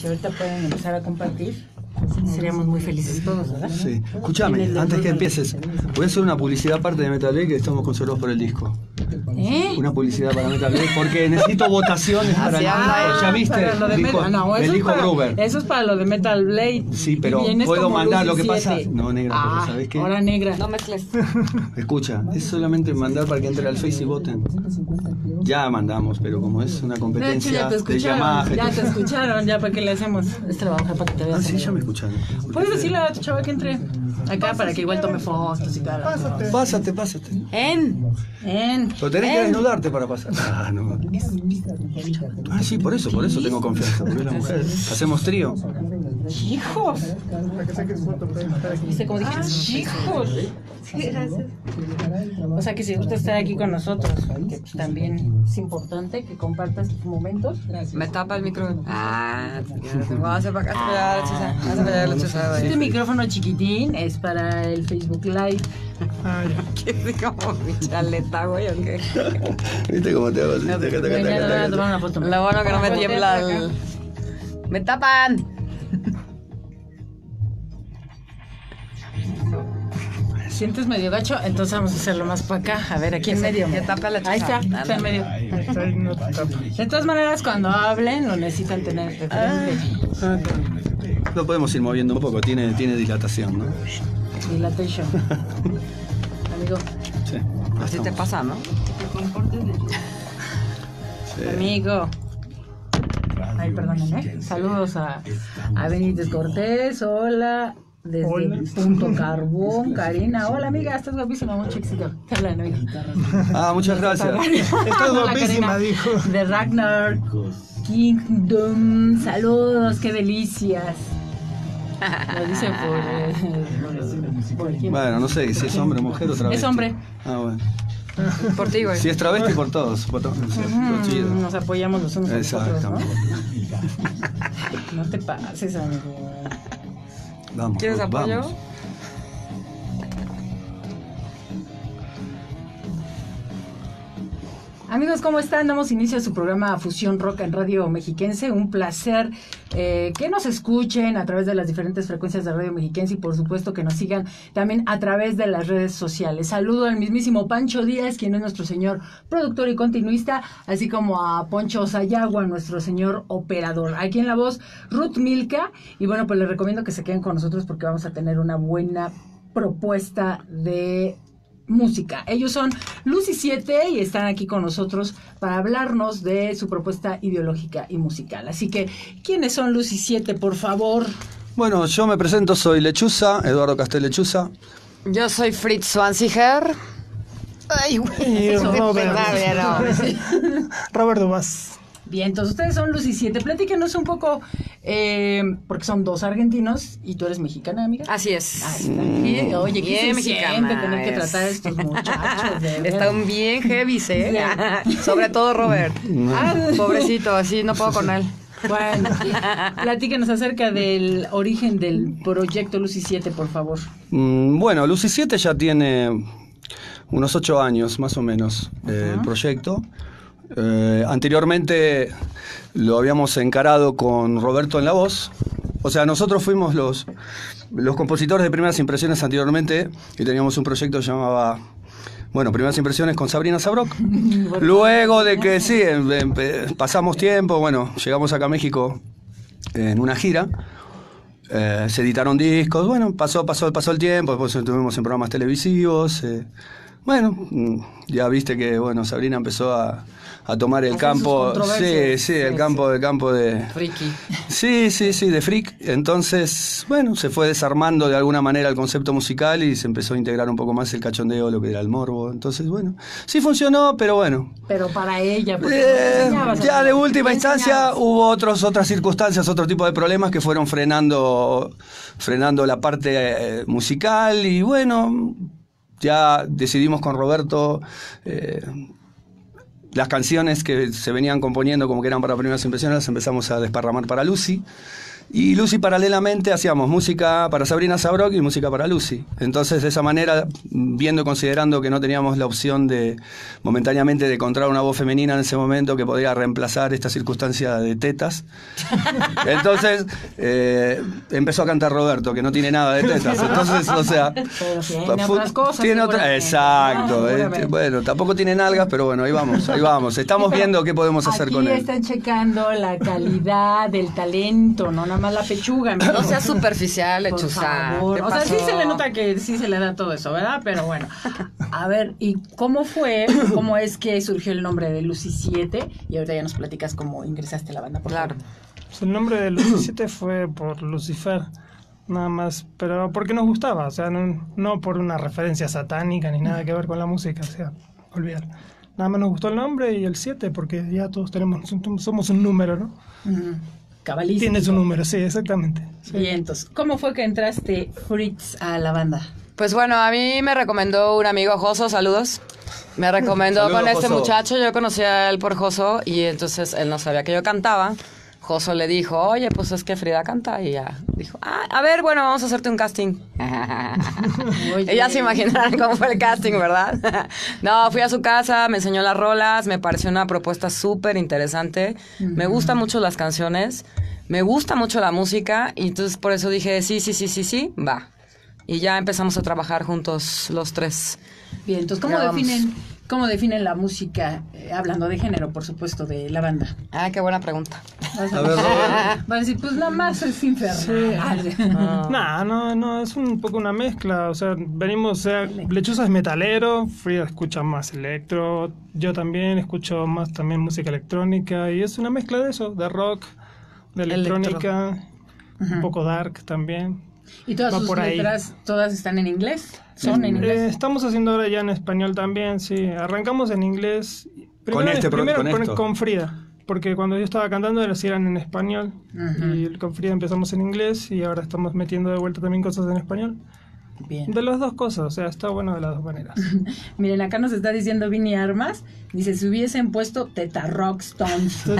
si ahorita pueden empezar a compartir, seríamos muy felices todos, ¿verdad? Sí. Escúchame, antes que empieces, voy a hacer una publicidad aparte de Metal Blade que estamos conservados por el disco. ¿Eh? Una publicidad para Metal Blade porque necesito votaciones para el disco. ¿Ya viste? Para lo de Dijo- Metal- no, me eso es para- Gruber. Eso es para lo de Metal Blade. Sí, pero puedo mandar lo que pasa. 7. No, negra, pero Ah, ¿sabes qué? Ahora negra. No mezcles. Escucha, es solamente mandar para que entre al Face y voten. Ya mandamos, pero como es una De hecho, competencia ya te de escucharon. llamaje. Ya te escucharon, ya para qué le hacemos. Este a dejar para que te veas. Ah, sí, ya me escucharon. Puedes decirle a tu chava que entre acá para que igual tome fotos y tal. Pásate, pásate. En. En. Pero tenés que desnudarte para pasar. Ah, no. Ah, sí, por eso, por eso tengo confianza. Porque es la mujer. Hacemos trío. Hijos. ¿Viste cómo dije? Hijos. O sea que si gusta estar aquí con nosotros, que pues, también es importante que compartas tus momentos. Me tapa el micro. Ah, vamos a hacer para acá. Hazte para allá, la güey. Este micrófono chiquitín es para el Facebook Live. ¿Qué es como mi chaleta, güey, o qué? ¿Viste cómo te foto. Lo bueno que no me tiembla el... ¡Me tapan! Sientes medio gacho, entonces vamos a hacerlo más para acá. A ver, aquí en medio. Que tapa la Ahí está, está en medio. De todas maneras, cuando hablen, lo necesitan tener de frente. Lo podemos ir moviendo un poco, tiene, tiene dilatación, ¿no? Dilatation. Amigo, Sí. Así te pasa, ¿no? amigo. Ay, perdónenme. Saludos a, a Benítez Cortés. Hola. Desde Punto Carbón, Karina. Hola, amiga, estás guapísima. Mucho éxito. Te habla, amiga. Ah, muchas gracias. Estás guapísima, dijo. De Ragnar Kingdom. Saludos, qué delicias. Lo dice por. eh, por- por quién. Bueno, no sé si es hombre o mujer otra vez. Es hombre. Ah, bueno. Por ti, güey. Si es travesti, por todos. Por todos. Sí, lo chido. Mm, Nos apoyamos los unos a los otros, ¿no? Exactamente. No te pases, amigo. Vamos. ¿Quieres vamos. Amigos, ¿cómo están? Damos inicio a su programa Fusión Rock en Radio Mexiquense. Un placer eh, que nos escuchen a través de las diferentes frecuencias de Radio Mexiquense y por supuesto que nos sigan también a través de las redes sociales. Saludo al mismísimo Pancho Díaz, quien es nuestro señor productor y continuista, así como a Poncho Sayagua, nuestro señor operador. Aquí en la voz, Ruth Milka. Y bueno, pues les recomiendo que se queden con nosotros porque vamos a tener una buena propuesta de música. Ellos son Lucy 7 y están aquí con nosotros para hablarnos de su propuesta ideológica y musical. Así que, ¿quiénes son Lucy 7, por favor? Bueno, yo me presento, soy Lechuza, Eduardo Castel Lechuza. Yo soy Fritz Swanziger. Ay, güey. Y Robert. no. Bien, entonces ustedes son Lucy 7. Platíquenos un poco, eh, porque son dos argentinos y tú eres mexicana, amiga. Así es. Ah, bien. Oye, ¿qué Bien se siente mexicana tener que tratar a estos muchachos? de? Están bien heavy, ¿eh? Sobre todo Robert. Ah, Pobrecito, así no puedo con él. Bueno, platíquenos acerca del origen del proyecto Lucy 7, por favor. Mm, Bueno, Lucy 7 ya tiene unos ocho años más o menos eh, el proyecto. Eh, anteriormente lo habíamos encarado con Roberto en la voz. O sea, nosotros fuimos los, los compositores de primeras impresiones anteriormente y teníamos un proyecto que llamaba, bueno, primeras impresiones con Sabrina Sabrok. Luego de que sí, em- em- pasamos tiempo, bueno, llegamos acá a México en una gira. Eh, se editaron discos, bueno, pasó, pasó, pasó el tiempo, después estuvimos en programas televisivos. eh, bueno, mm, ya viste que bueno, Sabrina empezó a, a tomar el campo, sí, sí, el Sí, campo, el campo de, Friki. Sí, sí, sí, de freak. Entonces, bueno, se fue desarmando de alguna manera el concepto musical y se empezó a integrar un poco más el cachondeo, lo que era el morbo. Entonces, bueno, sí funcionó, pero bueno. Pero para ella, porque Eh, no ya de última instancia hubo otros, otras circunstancias, otro tipo de problemas que fueron frenando, frenando la parte eh, musical y bueno, ya decidimos con Roberto eh, las canciones que se venían componiendo como que eran para primeras impresiones las empezamos a desparramar para Lucy Y Lucy paralelamente hacíamos música para Sabrina Sabrok y música para Lucy. Entonces de esa manera, viendo y considerando que no teníamos la opción de momentáneamente de encontrar una voz femenina en ese momento que podía reemplazar esta circunstancia de tetas, entonces eh, empezó a cantar Roberto, que no tiene nada de tetas. Entonces, o sea, Pero tiene otras cosas, tiene otra- exacto. Ah, eh, seguramente. bueno, tampoco tiene nalgas, pero bueno, ahí vamos, ahí vamos. Estamos viendo qué podemos hacer Aquí con él. están checando la calidad del talento, no más la pechuga. No seas superficial, Por lechuza. favor. ¿Qué O sea, sí se le nota que sí se le da todo eso, ¿verdad? Pero bueno. A ver, ¿y cómo fue, cómo es que surgió el nombre de Lucy 7? Y ahorita ya nos platicas cómo ingresaste a la banda, por Claro. Pues el nombre de Lucy 7 fue por Lucifer, nada más, pero porque nos gustaba, o sea, no, no por una referencia satánica ni nada que ver con la música, o sea, olvidar. Nada más nos gustó el nombre y el 7, porque ya todos tenemos, somos un número, ¿no? Ujú. Cabalístico. Tiene su número, sí, exactamente. Sí. Bien, entonces, ¿cómo fue que entraste, Fritz, a la banda? Pues bueno, a mí me recomendó un amigo Joso, saludos. Me recomendó con este Joso. muchacho, yo conocí a él por Joso y entonces él no sabía que yo cantaba. Joso le dijo, oye, pues es que Frida canta y ya dijo, ah, a ver, bueno, vamos a hacerte un casting. Ellas se imaginarán cómo fue el casting, ¿verdad? no, fui a su casa, me enseñó las rolas, me pareció una propuesta súper interesante. Me gustan mucho las canciones, me gusta mucho la música y entonces por eso dije, sí, sí, sí, sí, sí, va. Y ya empezamos a trabajar juntos los tres. Bien, entonces, ¿cómo Grabamos. definen, cómo definen la música, eh, hablando de género, por supuesto, de la banda? Ah, qué buena pregunta. Vas A ver, Robert. Va a decir, pues nada más es infernal. No, no, no, es un poco una mezcla, o sea, venimos, o sea, Lechuza es metalero, Frida escucha más electro, yo también escucho más también música electrónica y es una mezcla de eso, de rock, de Electro. electrónica, un poco dark también. ¿Y todas Va sus por ahí. letras, todas están en inglés? ¿Son en Eh, inglés? estamos haciendo ahora ya en español también, sí. Arrancamos en inglés. Primero, este primero con con, esto. con Frida, porque cuando yo estaba cantando eran en español. Y con Frida empezamos en inglés y ahora estamos metiendo de vuelta también cosas en español. Bien. De las dos cosas, o sea, está bueno de las dos maneras. Miren, acá nos está diciendo Vini Armas. Dice, si hubiesen puesto Teta Rock Stones.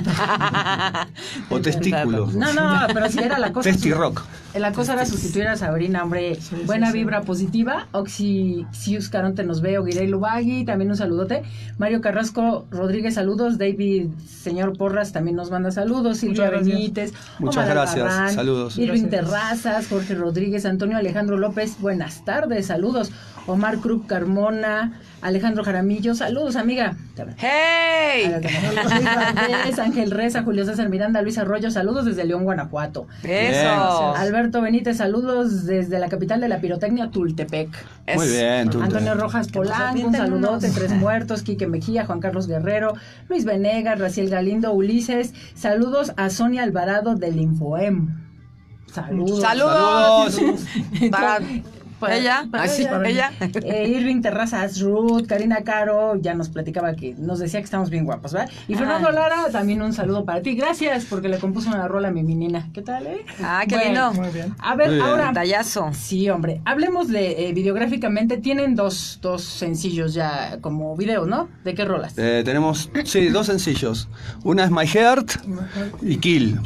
O testículos. No, no, pero si era la cosa. Testi rock. La cosa era sustituir a Sabrina, hombre. Buena vibra positiva. Oxy Sius Caronte nos ve. Oguirey Lubagui, también un saludote. Mario Carrasco Rodríguez, saludos. David Señor Porras también nos manda saludos. Silvia. Benítez. Muchas Omar gracias, Albarrán, saludos. Irving Gracias. Terrazas, Jorge Rodríguez, Antonio Alejandro López, buenas tardes, saludos. Omar Cruz Carmona, Alejandro Jaramillo, saludos, amiga. ¡Hey! Luis Ángel Reza, Julio César Miranda, Luis Arroyo, saludos desde León, Guanajuato. Eso. Alberto Benítez, saludos desde la capital de la pirotecnia, Tultepec. Muy bien, tú. Antonio Rojas Polanco, un saludote. Tres Muertos, Quique Mejía, Juan Carlos Guerrero, Luis Venegas, Raciel Galindo, Ulises, saludos a Sonia Alvarado del Infoem. Saludos. ¡Saludos! Saludos. Para Para- ella, para así, ella. ella. Eh, Irving Terrazas, Ruth, Karina Caro, ya nos platicaba que nos decía que estamos bien guapos, ¿verdad? Y Fernando Ay. Lara, también un saludo para ti. Gracias porque le compuso una rola a mi menina. ¿Qué tal, eh? Ah, qué Bueno, lindo. Muy bien. A ver, bien. ahora. Tallazo. Sí, hombre. Hablemos de eh, videográficamente. Tienen dos, dos sencillos ya como video, ¿no? ¿De qué rolas? Eh, tenemos, sí, dos sencillos. Una es My Heart y Kill.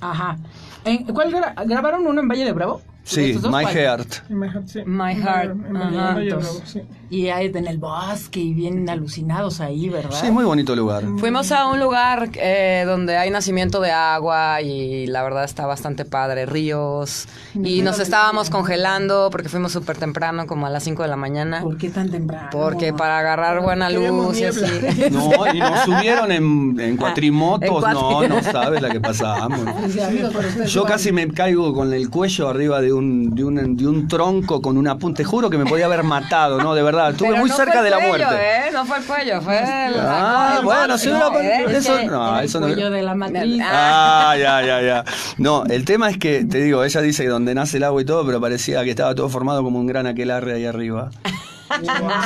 Ajá. ¿En, ¿Cuál gra- grabaron uno en Valle de Bravo? Sí, ¿Estos dos My? Heart. My Heart, sí. My Heart, En ajá. Entonces, sí. Y ahí en el bosque y bien alucinados ahí, ¿verdad? Sí, muy bonito lugar. Fuimos a un lugar eh, donde hay nacimiento de agua y la verdad está bastante padre, ríos. Y nos estábamos congelando porque fuimos súper temprano, como a las 5 de la mañana. ¿Por qué tan temprano? Porque para agarrar buena luz y así. No, y nos subieron en, en cuatrimotos. En cuatri- No, no sabes la que ustedes Yo casi me caigo con el cuello arriba de un, de un, de un tronco con una punta. Te juro que me podía haber matado, ¿no? De verdad. Estuve Pero muy no cerca fue de la cuello, muerte. ¿eh? No fue el cuello, fue el. Ah, el bueno, sí, ¿no? ¿Eh? eso- que no, el eso no- cuello de la matriz. Ah, ya, ya, ya. No, el tema es que, te digo, ella dice que donde nace el agua y todo, pero parecía que estaba todo formado como un gran aquelarre ahí arriba.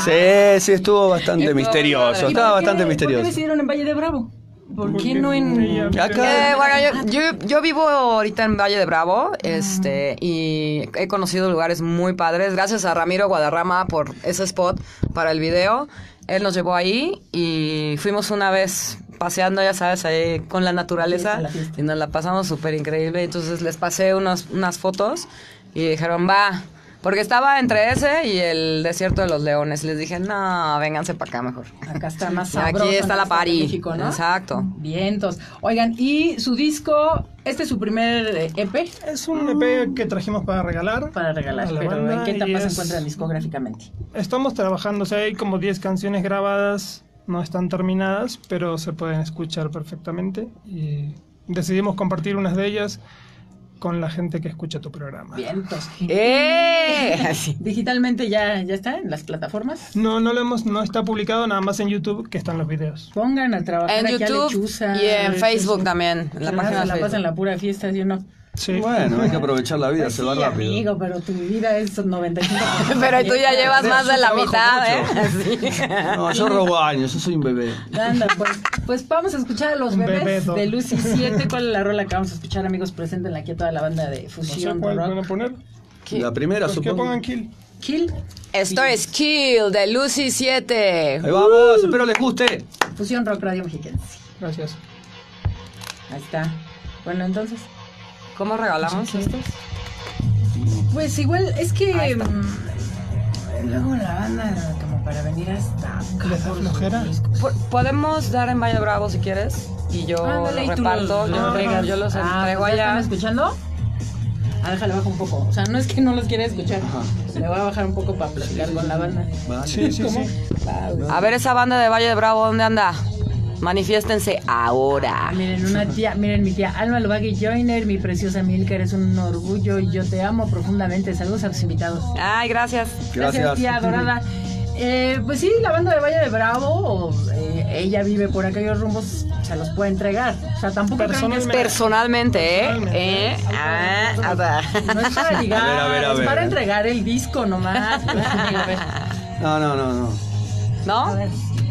Sí, sí, estuvo bastante Estuvo misterioso. padre. ¿Y Estaba por qué- bastante ¿Por qué misterioso. decidieron en Valle de Bravo? ¿Por qué Porque no en...? Eh, bueno, yo, yo, yo vivo ahorita en Valle de Bravo, este, y he conocido lugares muy padres. Gracias a Ramiro Guadarrama por ese spot para el video. Él nos llevó ahí y fuimos una vez paseando, ya sabes, ahí con la naturaleza y nos la pasamos súper increíble. Entonces les pasé unos, unas fotos y dijeron, va. Porque estaba entre ese y el desierto de los leones. Les dije, no, vénganse para acá mejor. Acá está más Y aquí sabroso. está la party. México, ¿no? Exacto. Vientos. Oigan, y su disco, este es su primer eh, EP Es un EP que trajimos para regalar. para regalar, a la pero banda ¿en qué etapa se es- encuentran discográficamente? Estamos trabajando, o sea, hay como 10 canciones grabadas, no están terminadas, pero se pueden escuchar perfectamente. Y decidimos compartir unas de ellas con la gente que escucha tu programa. Vientos. ¡Eh! Así. Digitalmente ya, ya está en las plataformas. No, no lo hemos, no está publicado nada más en YouTube que están los videos. Pongan a trabajar En aquí a YouTube Lechuza. y en Facebook también. En la página de la pasan la pura fiesta, ¿sí o no? Sí. Bueno, hay que aprovechar la vida, Pues se sí, va rápido. amigo, pero tu vida es 95%. Pero tú ya llevas más de la mitad, ¿eh? No, yo robo años, yo soy un bebé. Anda, pues, pues vamos a escuchar a los Un bebés de Lucy 7. ¿Cuál es la rola que vamos a escuchar, amigos? Presenten aquí a toda la banda de No sé Fusión cuál van a poner. La primera, Pues que supongo. pongan Kill. Kill, Esto es Kill de Lucy 7. Ahí vamos, espero les guste. Fusión Rock Radio Mexiquense. Gracias. Ahí está. Bueno, entonces, ¿Cómo regalamos estos? pues igual es que Ahí está. mm, luego la banda como para venir hasta acá Podemos dar en Valle Bravo si quieres. Y yo los reparto, los- yo, los los- entregas. yo los Ah, entrego ¿ya ¿Están allá. escuchando? Ah, déjale bajar un poco. O sea, no es que no los quiera escuchar. Le voy a bajar un poco para platicar con la banda. Vale. Sí, sí, sí. A ver esa banda de Valle de Bravo, ¿dónde anda? Manifiéstense ahora. Ah, miren, una tía, miren, mi tía Alma Lubagui Joyner, mi preciosa Milka, eres un orgullo y yo te amo profundamente. Saludos a los invitados. Ay, gracias. Gracias. tía adorada. Eh, pues sí, la banda de Valle de Bravo, eh, ella vive por aquellos rumbos, se los puede entregar. O sea, tampoco crean que es Personalmente. Personalmente, ¿eh? Personalmente. ¿Eh? Ah, ah. No es para ligar, A ver, a ver, a es para entregar el disco nomás. Ver. No, no, no, no. A ¿No? ver,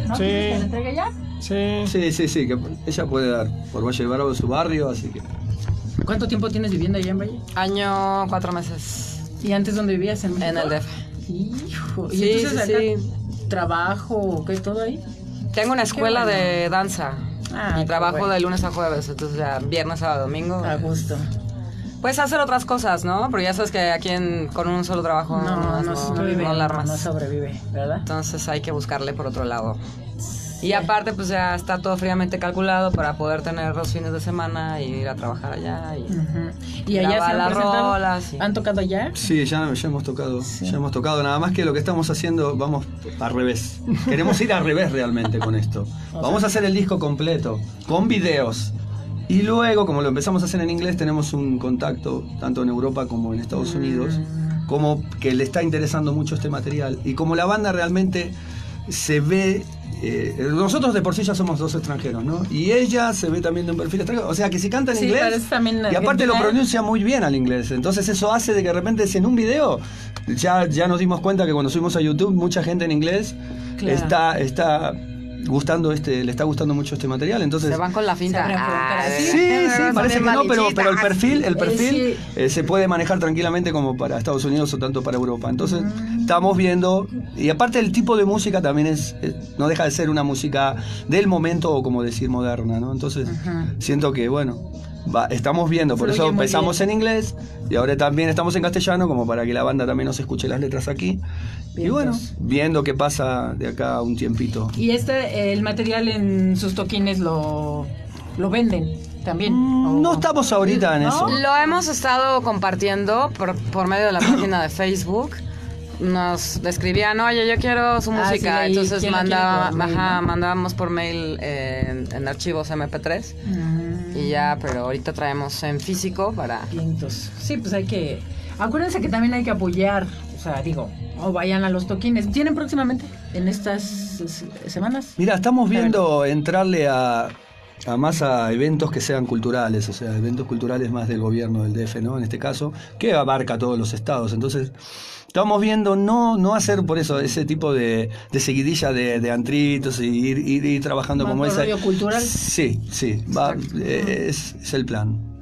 ¿no? Sí. ¿Quieres que la entregue ya? Sí. Sí, sí, sí, que ella puede dar por Valle de Bravo su barrio, así que. ¿Cuánto tiempo tienes viviendo allá en Valle? Año cuatro meses. ¿Y antes dónde vivías? ¿En, En el DF. Hijo, ¿y Sí, entonces sí, acá trabajo o qué todo ahí? Tengo una escuela bueno. de danza. Ah, y trabajo bueno. de lunes a jueves, entonces ya viernes, sábado, domingo. A gusto. Puedes hacer otras cosas, ¿no? Porque ya sabes que aquí en- con un solo trabajo No, no, no, no vive, no no sobrevive, ¿verdad? Entonces hay que buscarle por otro lado. Y aparte, pues ya está todo fríamente calculado para poder tener los fines de semana y ir a trabajar allá. Y... Allá se han las rolas, sí. ¿Han tocado allá? Sí, ya, ya hemos tocado, ya hemos tocado. Nada más que lo que estamos haciendo, vamos al revés. Queremos ir al revés realmente con esto. Vamos a hacer el disco completo, con videos. Y luego, como lo empezamos a hacer en inglés, tenemos un contacto tanto en Europa como en Estados Unidos, como que le está interesando mucho este material. Y como la banda realmente se ve eh, nosotros de por sí ya somos dos extranjeros, ¿no? Y ella se ve también de un perfil extranjero. O sea, que si canta en Sí, inglés. también y aparte lo pronuncia muy bien al inglés. Entonces eso hace de que de repente si en un video. Ya, ya nos dimos cuenta que cuando subimos a YouTube, mucha gente en inglés Claro. está, está gustando este, le está gustando mucho este material. Entonces. Se van con la finta. Ah. Sí, Sí, sí, parece que no, pero, pero el perfil, el Eh, perfil sí. eh, se puede manejar tranquilamente como para Estados Unidos o tanto para Europa. Entonces, Mm. estamos viendo, y aparte el tipo de música también es, eh, no deja de ser una música del momento o como decir moderna, ¿no? Entonces, siento que, bueno, va- estamos viendo, por eso empezamos en inglés y ahora también estamos en castellano, como para que la banda también nos escuche las letras aquí. Y Bien, bueno, viendo qué pasa de acá a un tiempito. Y este, el material en sus toquines lo, lo venden también. Mm, ¿o? No estamos ahorita en ¿No? eso. Lo hemos estado compartiendo por, por medio de la página de Facebook. Nos escribían, oye, yo quiero su Ah, música. sí, Entonces ¿quién la mandaba, quiere por mail, ajá, mandábamos por mail eh, en, en archivos MP3. Mm, Y ya, pero ahorita traemos en físico para... vientos. Sí, pues hay que. Acuérdense que también hay que apoyar. O sea, digo, o vayan a los toquines. ¿Tienen próximamente en estas semanas? Mira, estamos viendo entrarle a, a más a eventos que sean culturales, o sea, eventos culturales más del gobierno del DF, ¿no? En este caso, que abarca todos los estados. Entonces, estamos viendo no, no hacer por eso ese tipo de, de seguidilla de, de antritos y ir, ir- ir trabajando ¿Más como esa. cultural? Sí, sí, va, eh, es, es el plan.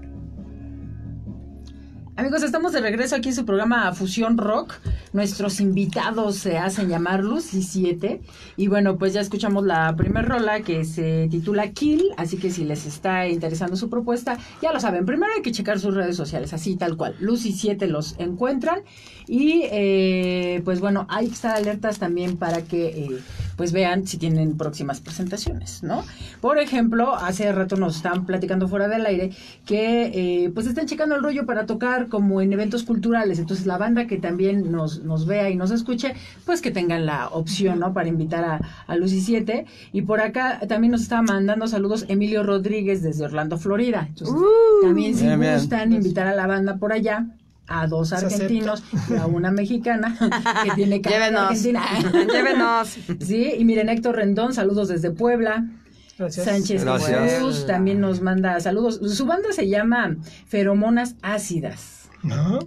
Amigos, estamos de regreso aquí en su programa Fusión Rock. Nuestros invitados se hacen llamar Luz y Siete. Y bueno, pues ya escuchamos la primera rola que se titula Kill. Así que si les está interesando su propuesta, ya lo saben. Primero hay que checar sus redes sociales, así tal cual. Luz y Siete los encuentran. Y eh, pues bueno, hay que estar alertas también para que eh, pues vean si tienen próximas presentaciones, ¿no? Por ejemplo, hace rato nos están platicando fuera del aire que eh, pues están checando el rollo para tocar como en eventos culturales. Entonces la banda que también nos, nos vea y nos escuche, pues que tengan la opción, ¿no? Para invitar a, a Lucy 7. Y por acá también nos está mandando saludos Emilio Rodríguez desde Orlando, Florida. Entonces, también si Bien, bien. gustan invitar a la banda por allá, a dos argentinos y a una mexicana que tiene Llévenos. argentina. Llévenos. Sí, y miren, Héctor Rendón, saludos desde Puebla. Gracias. Sánchez Gracias. Jesús también nos manda saludos. Su banda se llama Feromonas Ácidas. ¿No?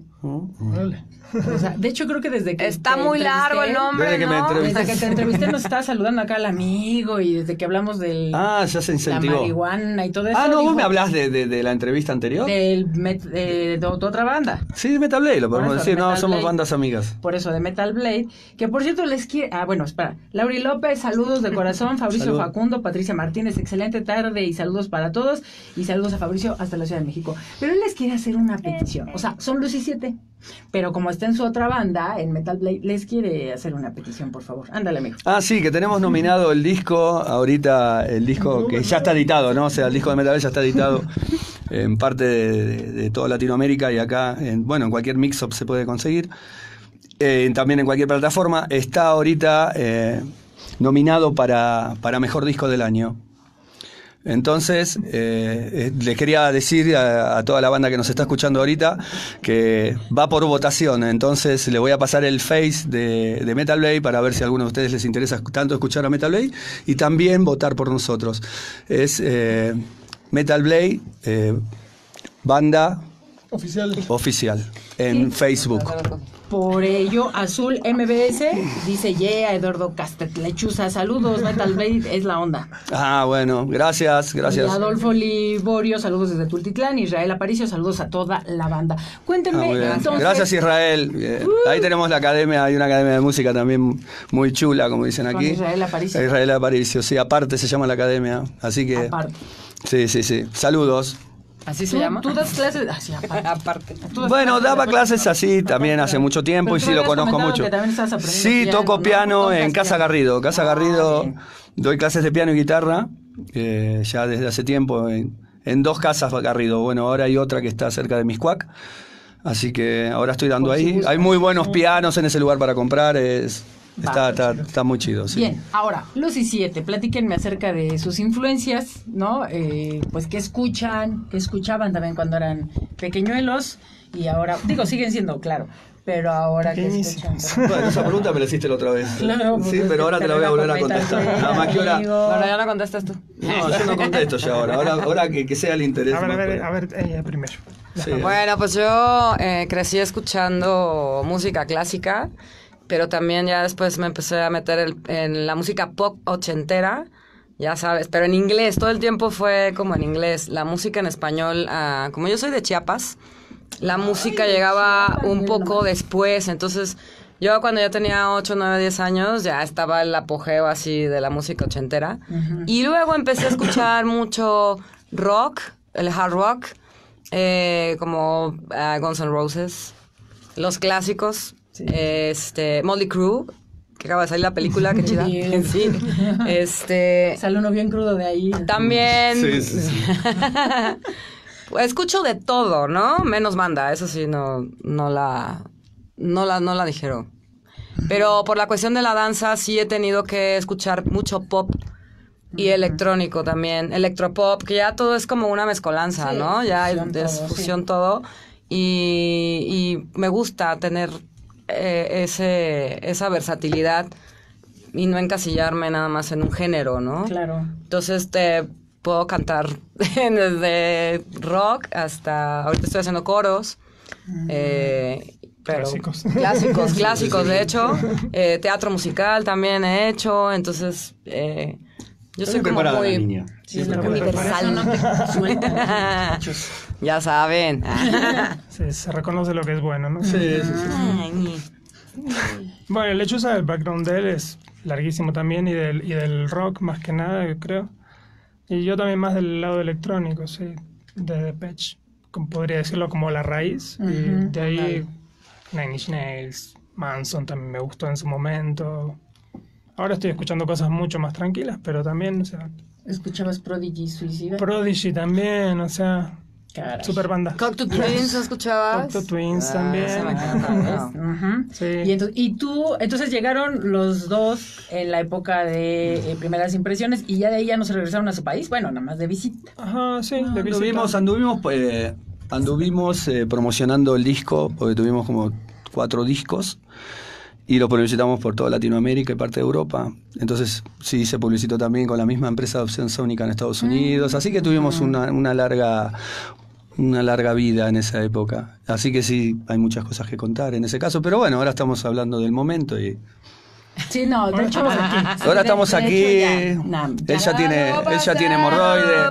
O sea, de hecho, creo que desde que. Está te muy largo el entrevisté- nombre, Desde que me ¿no? Desde que te entrevisté nos estaba saludando acá el amigo y desde que hablamos del Ah, ya se la incentivó. marihuana y todo eso. Ah, no, vos dijo, me hablás de, de- de la entrevista anterior. del met- de, de otra banda. Sí, de Metal Blade, lo Por podemos eso, de decir. No, Metal somos Blade. bandas amigas. Por eso, de Metal Blade. Que por cierto les quiere. Ah, bueno, espera. Lauri López, saludos de corazón. Fabricio Salud. Facundo, Patricia Martínez, excelente tarde y saludos para todos. Y saludos a Fabricio hasta la Ciudad de México. Pero él les quiere hacer una petición. O sea, son Lucy 7. Pero como está en su otra banda, en Metal Blade, les quiere hacer una petición, por favor. Ándale, amigo. Ah, sí, que tenemos nominado el disco, ahorita el disco que ya está editado, ¿no? O sea, el disco de Metal Blade ya está editado en parte de, de- de toda Latinoamérica y acá, en, bueno, en cualquier mix-up se puede conseguir. Eh, también en cualquier plataforma. Está ahorita eh, nominado para, para Mejor Disco del Año. Entonces, eh, eh, les quería decir a, a toda la banda que nos está escuchando ahorita que va por votación. Entonces, le voy a pasar el face de, de Metal Blade para ver si a alguno de ustedes les interesa tanto escuchar a Metal Blade y también votar por nosotros. Es eh, Metal Blade, eh, banda Oficial. oficial en Facebook. Por ello, Azul MBS dice: Yeah, Eduardo Castet Lechuza. Saludos, Metal Blade es la onda. Ah, bueno, gracias, gracias. Y Adolfo Liborio, saludos desde Tultitlán. Israel Aparicio, saludos a toda la banda. Ah, Cuéntenme, bien. entonces. Gracias Israel. Eh, Ahí tenemos la academia, hay una academia de música también muy chula, como dicen Con aquí. Israel Aparicio. Israel Aparicio, sí, aparte se llama la academia. Así que. Aparte. Sí, sí, sí. Saludos. ¿Así ¿Tú, se llama? tú das clases. Ah, sí, aparte. Aparte. Tú das Bueno, daba clases así también hace mucho tiempo Pero y sí lo conozco mucho. que también estabas aprendiendo Sí, piano, toco ¿no? piano en Casa. Garrido. Casa Ah, Garrido, bien. doy clases de piano y guitarra eh, ya desde hace tiempo en, en dos casas Garrido. Bueno, ahora hay otra que está cerca de Miscuac. Así que ahora estoy dando Por ahí. Hay muy buenos pianos en ese lugar para comprar. Es, está, está, está muy chido. Sí. Bien, ahora, Lucy 7, platíquenme acerca de sus influencias, ¿no? Eh, pues qué escuchan, qué escuchaban también cuando eran pequeñuelos y ahora, digo, siguen siendo, claro, pero ahora qué escuchan. Bueno, esa pregunta me la hiciste la otra vez. Claro, pues sí, pero que ahora te la voy a volver a contestar. Nada más que ahora. Bueno, ya no contestas tú. No, yo no contesto ya ahora. Ahora, ahora que, que sea el interés. A ver, a ver, por- a ver, ella primero. Sí. Bueno, pues yo eh, crecí escuchando música clásica, pero también ya después me empecé a meter el- en la música pop ochentera, ya sabes, pero en inglés, todo el tiempo fue como en inglés. La música en español, ah, como yo soy de Chiapas, la música llegaba Chiapas, un poco nomás. después, entonces yo cuando ya tenía 8, 9, 10 años ya estaba el apogeo así de la música ochentera. Y luego empecé a escuchar mucho rock, el hard rock, eh, como ah, Guns N' Roses, los clásicos, este, Molly Crew, que acaba de salir la película, qué chida. Bien. sí. Este, Sale uno bien crudo de ahí. también Sí, sí, sí. escucho de todo, ¿no? Menos banda, eso sí no no la no la no la dijeron. Pero por la cuestión de la danza sí he tenido que escuchar mucho pop y electrónico también, electropop, que ya todo es como una mezcolanza, Sí, ¿no? Ya fusión es todo, fusión todo y, y me gusta tener eh, ese esa versatilidad y no encasillarme nada más en un género, ¿no? Claro. Entonces te puedo cantar desde rock hasta ahorita estoy haciendo coros. eh, pero Clásicos. Clásicos, clásicos, de hecho. Eh, teatro musical también he hecho. Entonces, eh, Yo soy como la muy niña. No universal. muchachos. ya saben. Sí, se reconoce lo que es bueno, ¿no? Sí, sí, sí. Bueno, el hecho el background de él es larguísimo también y del, y del rock más que nada, yo creo. Y yo también más del lado electrónico, sí, de Depeche, como podría decirlo como la raíz. Y de ahí. Nine Inch Nails, Manson también me gustó en su momento. Ahora estoy escuchando cosas mucho más tranquilas, pero también, o sea, ¿Escuchabas Prodigy Suicida? Prodigy también, o sea, Caray. super banda. Cocteau Twins, ¿escuchabas? Cocteau Twins Ah, también. esa me encanta. Ujú. Sí. Y, entonces, y tú, entonces llegaron los dos en la época de eh, primeras impresiones y ya de ahí ya no se regresaron a su país, bueno, nada más de visita. Ajá, sí, de visita. Anduvimos, anduvimos, pues, anduvimos eh, promocionando el disco, porque tuvimos como cuatro discos, y lo publicitamos por toda Latinoamérica y parte de Europa. Entonces, sí, se publicitó también con la misma empresa de opción sónica en Estados Unidos, así que tuvimos una, una larga una larga vida en esa época. Así que sí, hay muchas cosas que contar en ese caso, pero bueno, ahora estamos hablando del momento y Sí, no, de hecho, ahora estamos de- de aquí. hecho, ya, nah, ya. Él ya tiene, él ya tiene hemorroides.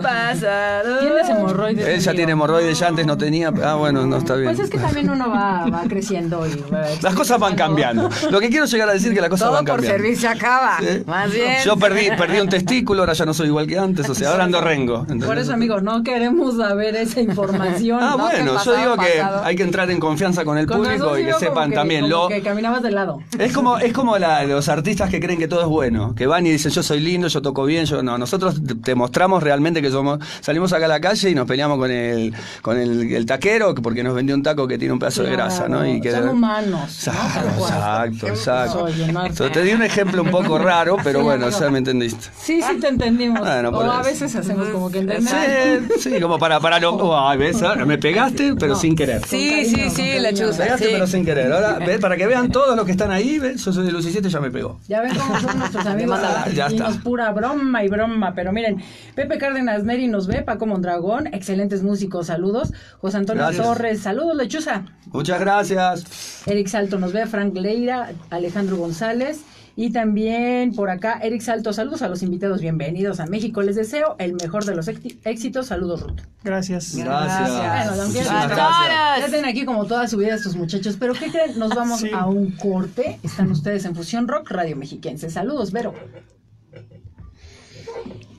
Tienes hemorroides. Él ya amigo. tiene hemorroides, ya antes no tenía. Ah, bueno, no está bien. Pues es que también uno va, va creciendo y va Las cosas van cambiando. Lo que quiero llegar a decir es que las cosas Todo van por cambiando. servir se acaba. Sí. Más bien. Yo perdí, perdí un testículo, ahora ya no soy igual que antes, o sea, ahora ando rengo. ¿entendés? Por eso, amigos, no queremos saber esa información. Ah, No, bueno, yo pasado, digo que pasado. hay que entrar en confianza con el Con público y que sepan también como lo. que caminabas de lado. Es como, es como la- los artistas que creen que todo es bueno, que van y dicen yo soy lindo, yo toco bien, yo no. Nosotros te- mostramos realmente que somos, salimos acá a la calle y nos peleamos con el, con el, el taquero porque nos vendió un taco que tiene un pedazo de grasa, ¿no? Y que Son humanos. ¿no? Exacto, exacto. Entonces, te di un ejemplo un poco raro, pero Sí, bueno, amigo. ya me entendiste. Sí, sí te entendimos. Bueno, o a veces hacemos como que Sí, entendemos. sí, como para, para lo. oh, ¿ves? Me pegaste, pero sin querer. Sí, Con sí, cariño, sí, con cariño. lechuza. Pegaste, Sí. pero sin querer. Ahora, ¿ves? Para que vean todos los que están ahí, ¿ves? Yo soy de 7 ya me pegó. Ya ven cómo son nuestros amigos ya argentinos, pura broma y broma. Pero miren, Pepe Cárdenas Neri nos ve, Paco Mondragón, excelentes músicos, saludos. José Antonio Gracias. Torres, saludos, lechuza. Muchas gracias. Eric Salto nos ve, Frank Leira, Alejandro González. Y también por acá, Eric Salto, saludos a los invitados, bienvenidos a México. Les deseo el mejor de los éxi- éxitos. Saludos, Ruth. Gracias. Gracias. Bueno, aunque Muchísimas ya- gracias. Ya tienen aquí como toda su vida estos muchachos, pero ¿qué creen? Nos vamos Sí. a un corte. Están ustedes en Fusión Rock Radio Mexiquense. Saludos, Vero.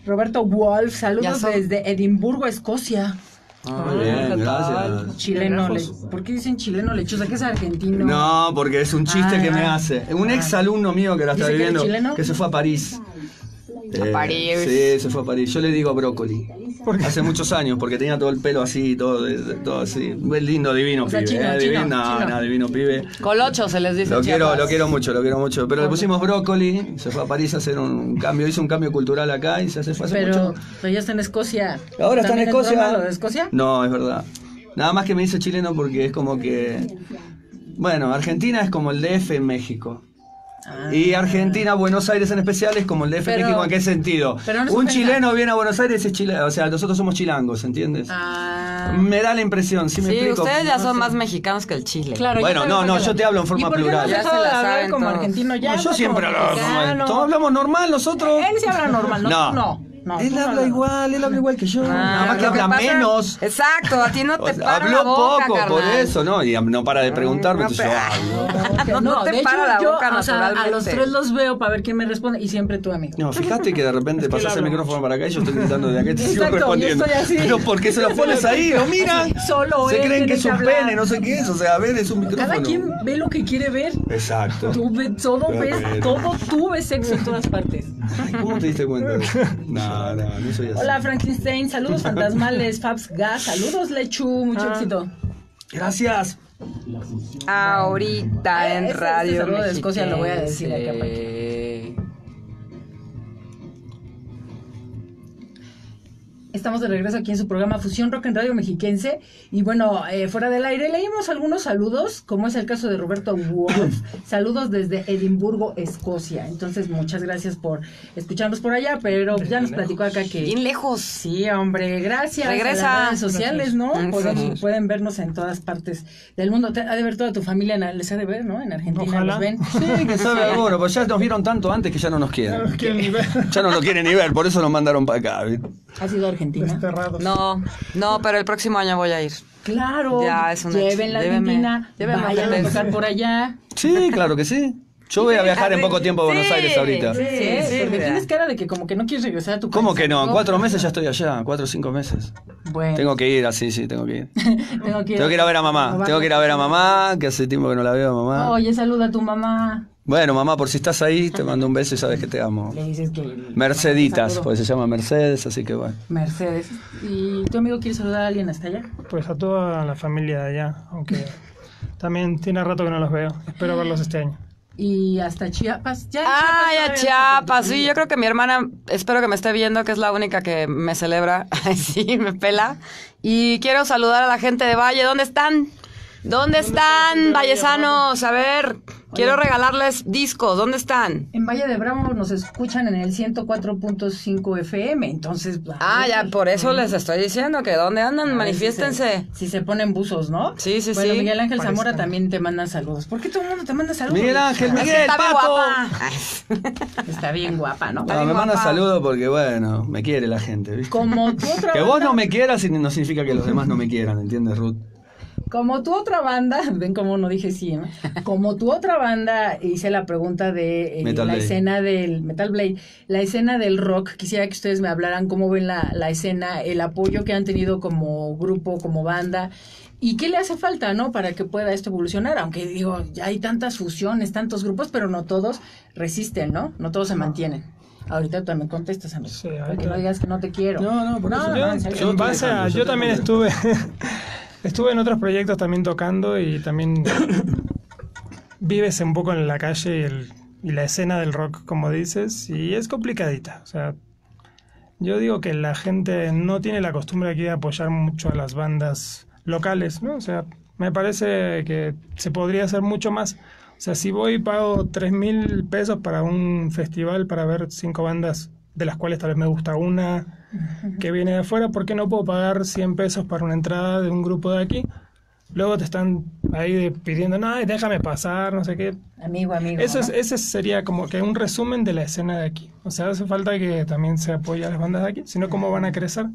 Roberto Wolf, saludos son- desde Edimburgo, Escocia. Muy bien, ¿qué tal? gracias. Chileno, le-. ¿por qué dicen chileno lechuza? ¿Qué es argentino? No, porque es un chiste Ah, que me ah. hace. Un ex alumno mío que la está ¿Dice que viviendo, es chileno? que se fue a París. Eh, París. Sí, se fue a París. Yo le digo brócoli. Hace muchos años, porque tenía todo el pelo así, todo, de- de- todo así. Lindo, divino O sea, pibe. chino, eh, chino, divino, no, chino. no, divino pibe. Colocho se les dice. Lo quiero, Chiapas. lo quiero mucho, lo quiero mucho. Pero le pusimos brócoli, se fue a París a hacer un cambio, hizo un cambio cultural acá y se hace hace Pero, mucho. pero ya está en Escocia. Ahora está en ¿También es Escocia. lo de Escocia? No, es verdad. Nada más que me dice chileno porque es como que. Bueno, Argentina es como el DF en México. Y Argentina, Buenos Aires en especial, es como el DF Pero- México. ¿En qué sentido? pero no se un chileno viene a Buenos Aires es chileno. O sea, nosotros somos chilangos, ¿entiendes? Ah. Me da la impresión, ¿sí me Sí, explico? ustedes ya son más mexicanos que el Chile. Claro, Bueno, no, no, yo te hablo en forma ¿Y por qué no plural. has Ya se la saben como todos. argentino ya? No, yo siempre hablo como. ¿Todos hablamos normal nosotros? Él sí habla normal, no, No. No. No, él no habla igual, él habla igual que yo. Ah, Nada más que habla pasa- menos. Exacto, a ti no O te sea, para habló la boca, poco, por eso, ¿no? Y no para de preguntarme, No, entonces yo. No, te de hecho, para la yo, boca o sea, a los tres los veo para ver quién me responde y siempre tú, amigo. No, fíjate que de repente pasas el micrófono para acá y yo estoy gritando de acá y te sigo respondiendo. estoy así. Pero ¿por qué se lo pones ahí? ¿Lo miran? Solo Se creen que es un pene, no sé qué es. O sea, a ver, es un micrófono. Cada quien ve lo que quiere ver. Exacto. Tú ves, todo ves, todo tú ves sexo en todas partes. Ay, ¿Cómo te diste cuenta? eso? No, no, no soy así. Hola Frankenstein, saludos fantasmales, Fabs Gas, saludos Lechu, mucho Ah. éxito. Gracias. Ahorita Eh, en Radio saludo de Escocia lo voy a decir acá, Mexiquense. Estamos de regreso aquí en su programa Fusión Rock en Radio Mexiquense. Y bueno, eh, fuera del aire leímos algunos saludos, como es el caso de Roberto Wolf. saludos desde Edimburgo, Escocia. Entonces, muchas gracias por escucharnos por allá, pero ya nos platicó acá que... Bien lejos. Sí, hombre, gracias. Regresa. A las redes sociales, ¿no? Mm, Pueden, sí. pueden vernos en todas partes del mundo. Te- Ha de ver toda tu familia, en- les ha de ver, ¿no? En Argentina Ojalá. los ven. Sí, que sabe alguno, pues ya nos vieron tanto antes que ya no nos No quieren. los quieren ni ver. Ya no nos quieren ni ver, por eso nos mandaron para acá. ¿viste? ¿Has ido a Argentina? Desterrados. No, no, pero el próximo año voy a ir. Claro. Ya, es un hecho. Lleven la Llévenme. Argentina, Llévenme vayan a tocar por allá. Sí, claro que sí. Yo voy a viajar en poco tiempo a Buenos Sí, Aires ahorita. sí. Sí, porque mira. tienes cara de que como que no quieres regresar a tu ¿Cómo país. que no? En cuatro meses ya estoy allá, cuatro o cinco meses. Bueno, Tengo que ir, así, sí, tengo que ir. tengo que Tengo que ir a ver a mamá. Tengo que ir a ver a mamá, que hace tiempo que no la veo a mamá. Oye, saluda a tu mamá. Bueno, mamá, por si estás ahí, te mando un beso y sabes que te amo. Le dices que... Merceditas, pues se llama Mercedes, así que bueno. Mercedes. ¿Y tu amigo quiere saludar a alguien hasta allá? Pues a toda la familia de allá, aunque también tiene rato que no los veo. Espero verlos este año. Y hasta Chiapas. Ya Ah, Chiapas. te Sí, yo creo que mi hermana, espero que me esté viendo, que es la única que me celebra. Sí, me pela. Y quiero saludar a la gente de Valle. ¿Dónde están? ¿Dónde están, vallesanos? A ver, quiero regalarles discos. ¿Dónde están? En Valle de Bravo nos escuchan en el 104.5 FM, entonces... Ah, ya, por eso les estoy diciendo que ¿dónde andan? Manifiéstense. Si se ponen buzos, ¿no? Sí, sí, bueno, sí. Miguel Ángel. Zamora también te manda saludos. ¿Por qué todo el mundo te manda saludos? Miguel Ángel, Está- Miguel, Está bien guapa. Está bien guapa, ¿no? No, bien me manda saludos porque, bueno, me quiere la gente, ¿viste? Como otra Que vos no me quieras no significa que los demás no me quieran, ¿entiendes, Ruth? Como tu otra banda, ven cómo no dije sí, ¿no? Como tu otra banda, hice la pregunta de eh, la Blade. escena del Metal Blade, la escena del rock. Quisiera que ustedes me hablaran cómo ven la, la escena, el apoyo que han tenido como grupo, como banda. ¿Y qué le hace falta, no? Para que pueda esto evolucionar. Aunque digo, ya hay tantas fusiones, tantos grupos, pero no todos resisten, ¿no? No todos se mantienen. Ahorita tú me contestas, amigo. Sí, para que no digas que no te quiero. No, no, por eso. En serio. yo en base a- también estuve estuve en otros proyectos también tocando y también vives un poco en la calle y, el- y la escena del rock, como dices, y es complicadita. O sea, yo digo que la gente no tiene la costumbre aquí de apoyar mucho a las bandas locales, ¿no? O sea, me parece que se podría hacer mucho más. O sea, si voy y pago tres mil pesos para un festival para ver cinco bandas, de las cuales tal vez me gusta una que viene de afuera, ¿por qué no puedo pagar 100 pesos para una entrada de un grupo de aquí? Luego te están ahí de- pidiendo, no, déjame pasar, no sé qué. Amigo, amigo. Eso es, ¿no? ese sería como que un resumen de la escena de aquí. O sea, hace falta que también se apoye a las bandas de aquí, sino cómo van a crecer.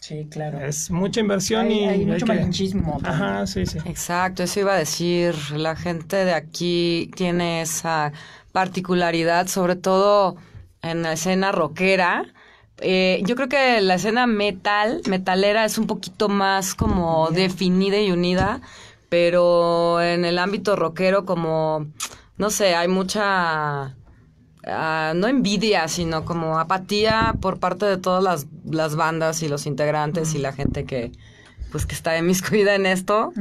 Sí, claro. Es mucha inversión Hay- y hay hay mucho que- malinchismo también. Ajá, sí, sí. Exacto, eso iba a decir. La gente de aquí tiene esa particularidad, sobre todo en la escena rockera. Eh, yo creo que la escena metal, metalera, es un poquito más como definida y unida, pero en el ámbito rockero como, no sé, hay mucha, ah, no envidia, sino como apatía por parte de todas las, las bandas y los integrantes y la gente que, pues que está inmiscuida en esto.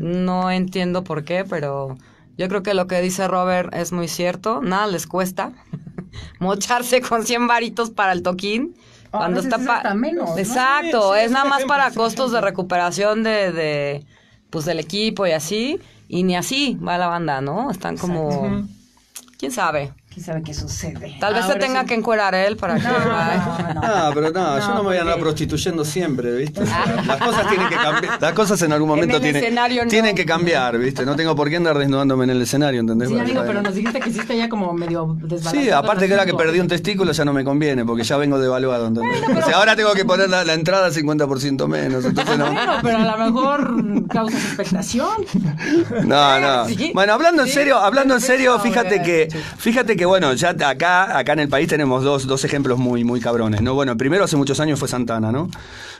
No entiendo por qué, pero yo creo que lo que dice Robert es muy cierto. Nada les cuesta mocharse con 100 varitos para el toquín. A Cuando está es pa- hasta menos, ¿no? Exacto, Sí, sí, es nada más ejemplo, para costos de recuperación de, de pues del equipo y así. Y ni así va la banda, ¿no? Están como... ¿Quién sabe? ¿Quién sabe qué sucede? Tal vez se tenga sí. que encuerar él para que... No, no, no. Ah, pero no, yo no me voy a andar prostituyendo siempre, ¿viste? Las cosas tienen que cambiar. Las cosas en algún En momento el tienen, tienen que cambiar, ¿viste? No tengo por qué andar desnudándome en el escenario, ¿entendés? Sí, amigo, pero nos dijiste que hiciste ya como medio desbalanceado. Sí, aparte que ahora que perdí un testículo ya no me conviene, porque ya vengo devaluado, ¿entendés? O sea, ahora tengo que poner la, la entrada al 50% menos, entonces no. Bueno, pero a lo mejor causas expectación. No, no. Sí. Bueno, hablando en serio, hablando en serio, fíjate que, fíjate que bueno, ya acá, acá en el país tenemos dos, dos ejemplos muy, muy cabrones, ¿no? Bueno, primero hace muchos años fue Santana, ¿no?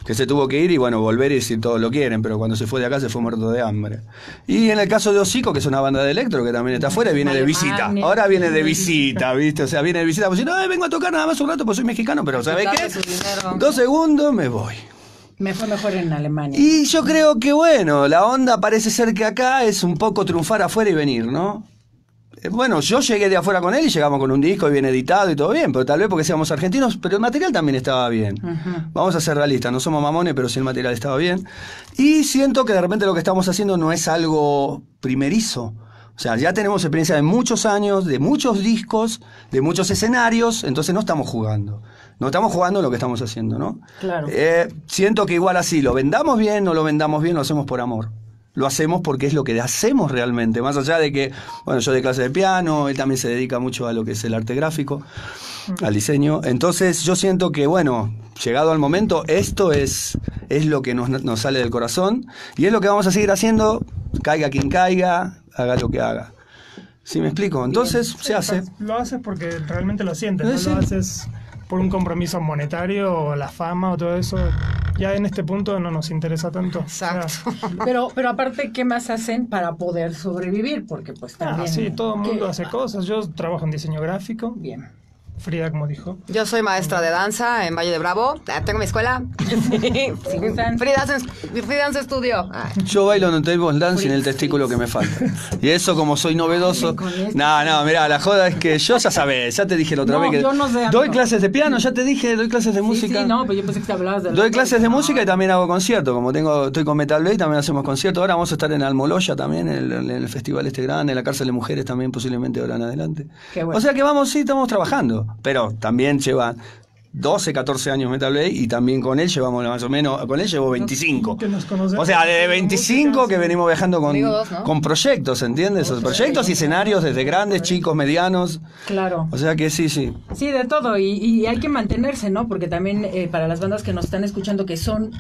Que se tuvo que ir y bueno, volver y decir todos lo quieren, pero cuando se fue de acá se fue muerto de hambre. Y en el caso de Hocico, que es una banda de electro que también está afuera, viene de visita. Ahora viene de visita, ¿viste? O sea, viene de visita, pues no, vengo a tocar nada más un rato, pues soy mexicano, pero ¿sabes qué? Dos segundos, me voy. Me fue mejor en Alemania. Y yo creo que bueno, la onda parece ser que acá es un poco triunfar afuera y venir, ¿no? Eh, bueno, yo llegué de afuera con él y llegamos con un disco bien editado y todo bien, pero tal vez porque seamos argentinos, pero el material también estaba bien. Vamos a ser realistas, no somos mamones, pero sí el material estaba bien. Y siento que de repente lo que estamos haciendo no es algo primerizo. O sea, ya tenemos experiencia de muchos años, de muchos discos, de muchos escenarios, entonces no estamos jugando. No estamos jugando lo que estamos haciendo, ¿no? Claro. Eh, siento que igual así, lo vendamos bien o lo vendamos bien, lo hacemos por amor. Lo hacemos porque es lo que hacemos realmente, más allá de que, bueno, yo de clase de piano, él también se dedica mucho a lo que es el arte gráfico, al diseño. Entonces yo siento que, bueno, llegado al momento, esto es, es lo que nos, nos sale del corazón y es lo que vamos a seguir haciendo, caiga quien caiga, haga lo que haga. ¿Sí me explico? Entonces se hace. Lo haces porque realmente lo sientes, Eh, no sí. lo haces por un compromiso monetario o la fama o todo eso. Ya en este punto no nos interesa tanto. Exacto. Pero, pero aparte, ¿qué más hacen para poder sobrevivir? Porque pues ah, también... sí, todo el mundo ¿qué? hace cosas. Yo trabajo en diseño gráfico. Bien. Frida, como dijo. Yo soy maestra de danza en Valle de Bravo. Ah, Tengo mi escuela. Sí. Free Dance, Free Dance Studio. Yo bailo en table dance en el testículo que me falta. Y eso como soy novedoso. No, no, mirá, la joda es que yo ya sabés, ya te dije la otra No, vez que yo no sé, doy clases de piano, ya te dije, doy clases de Sí, música. sí, no, pero yo pensé que te hablabas de... Doy clases de música y también hago conciertos. Como tengo, estoy con Metal Bay, también hacemos conciertos. Ahora vamos a estar en Almoloya también, en el, en el festival este grande, en la cárcel de mujeres también posiblemente ahora en adelante. Qué bueno. O sea que vamos, sí, estamos trabajando. Pero también lleva 12, 14 años Metal Bay y también con él llevamos más o menos, con él llevo 25. Que nos conocemos. O sea, de 25 que venimos viajando con, Conmigo dos, ¿no? con proyectos, ¿entiendes? Esos proyectos y escenarios desde grandes, chicos, medianos. Claro. O sea que sí, sí. Sí, de todo, y, y hay que mantenerse, ¿no? Porque también eh, para las bandas que nos están escuchando que son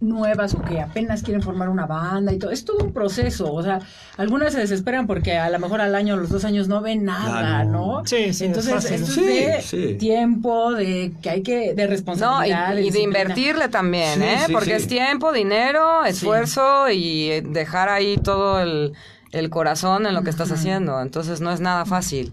nuevas o que apenas quieren formar una banda y todo, es todo un proceso, o sea, algunas se desesperan porque a lo mejor al año, a los dos años no ven nada. ¿no? Sí, sí, Entonces, es fácil. esto Sí, es de sí. tiempo, de que hay que, de No, responsabilidad. y, y de invertirle también, Sí, ¿eh? sí, Porque sí. es tiempo, dinero, esfuerzo y dejar ahí todo el, el corazón en lo que estás haciendo. Entonces no es nada fácil.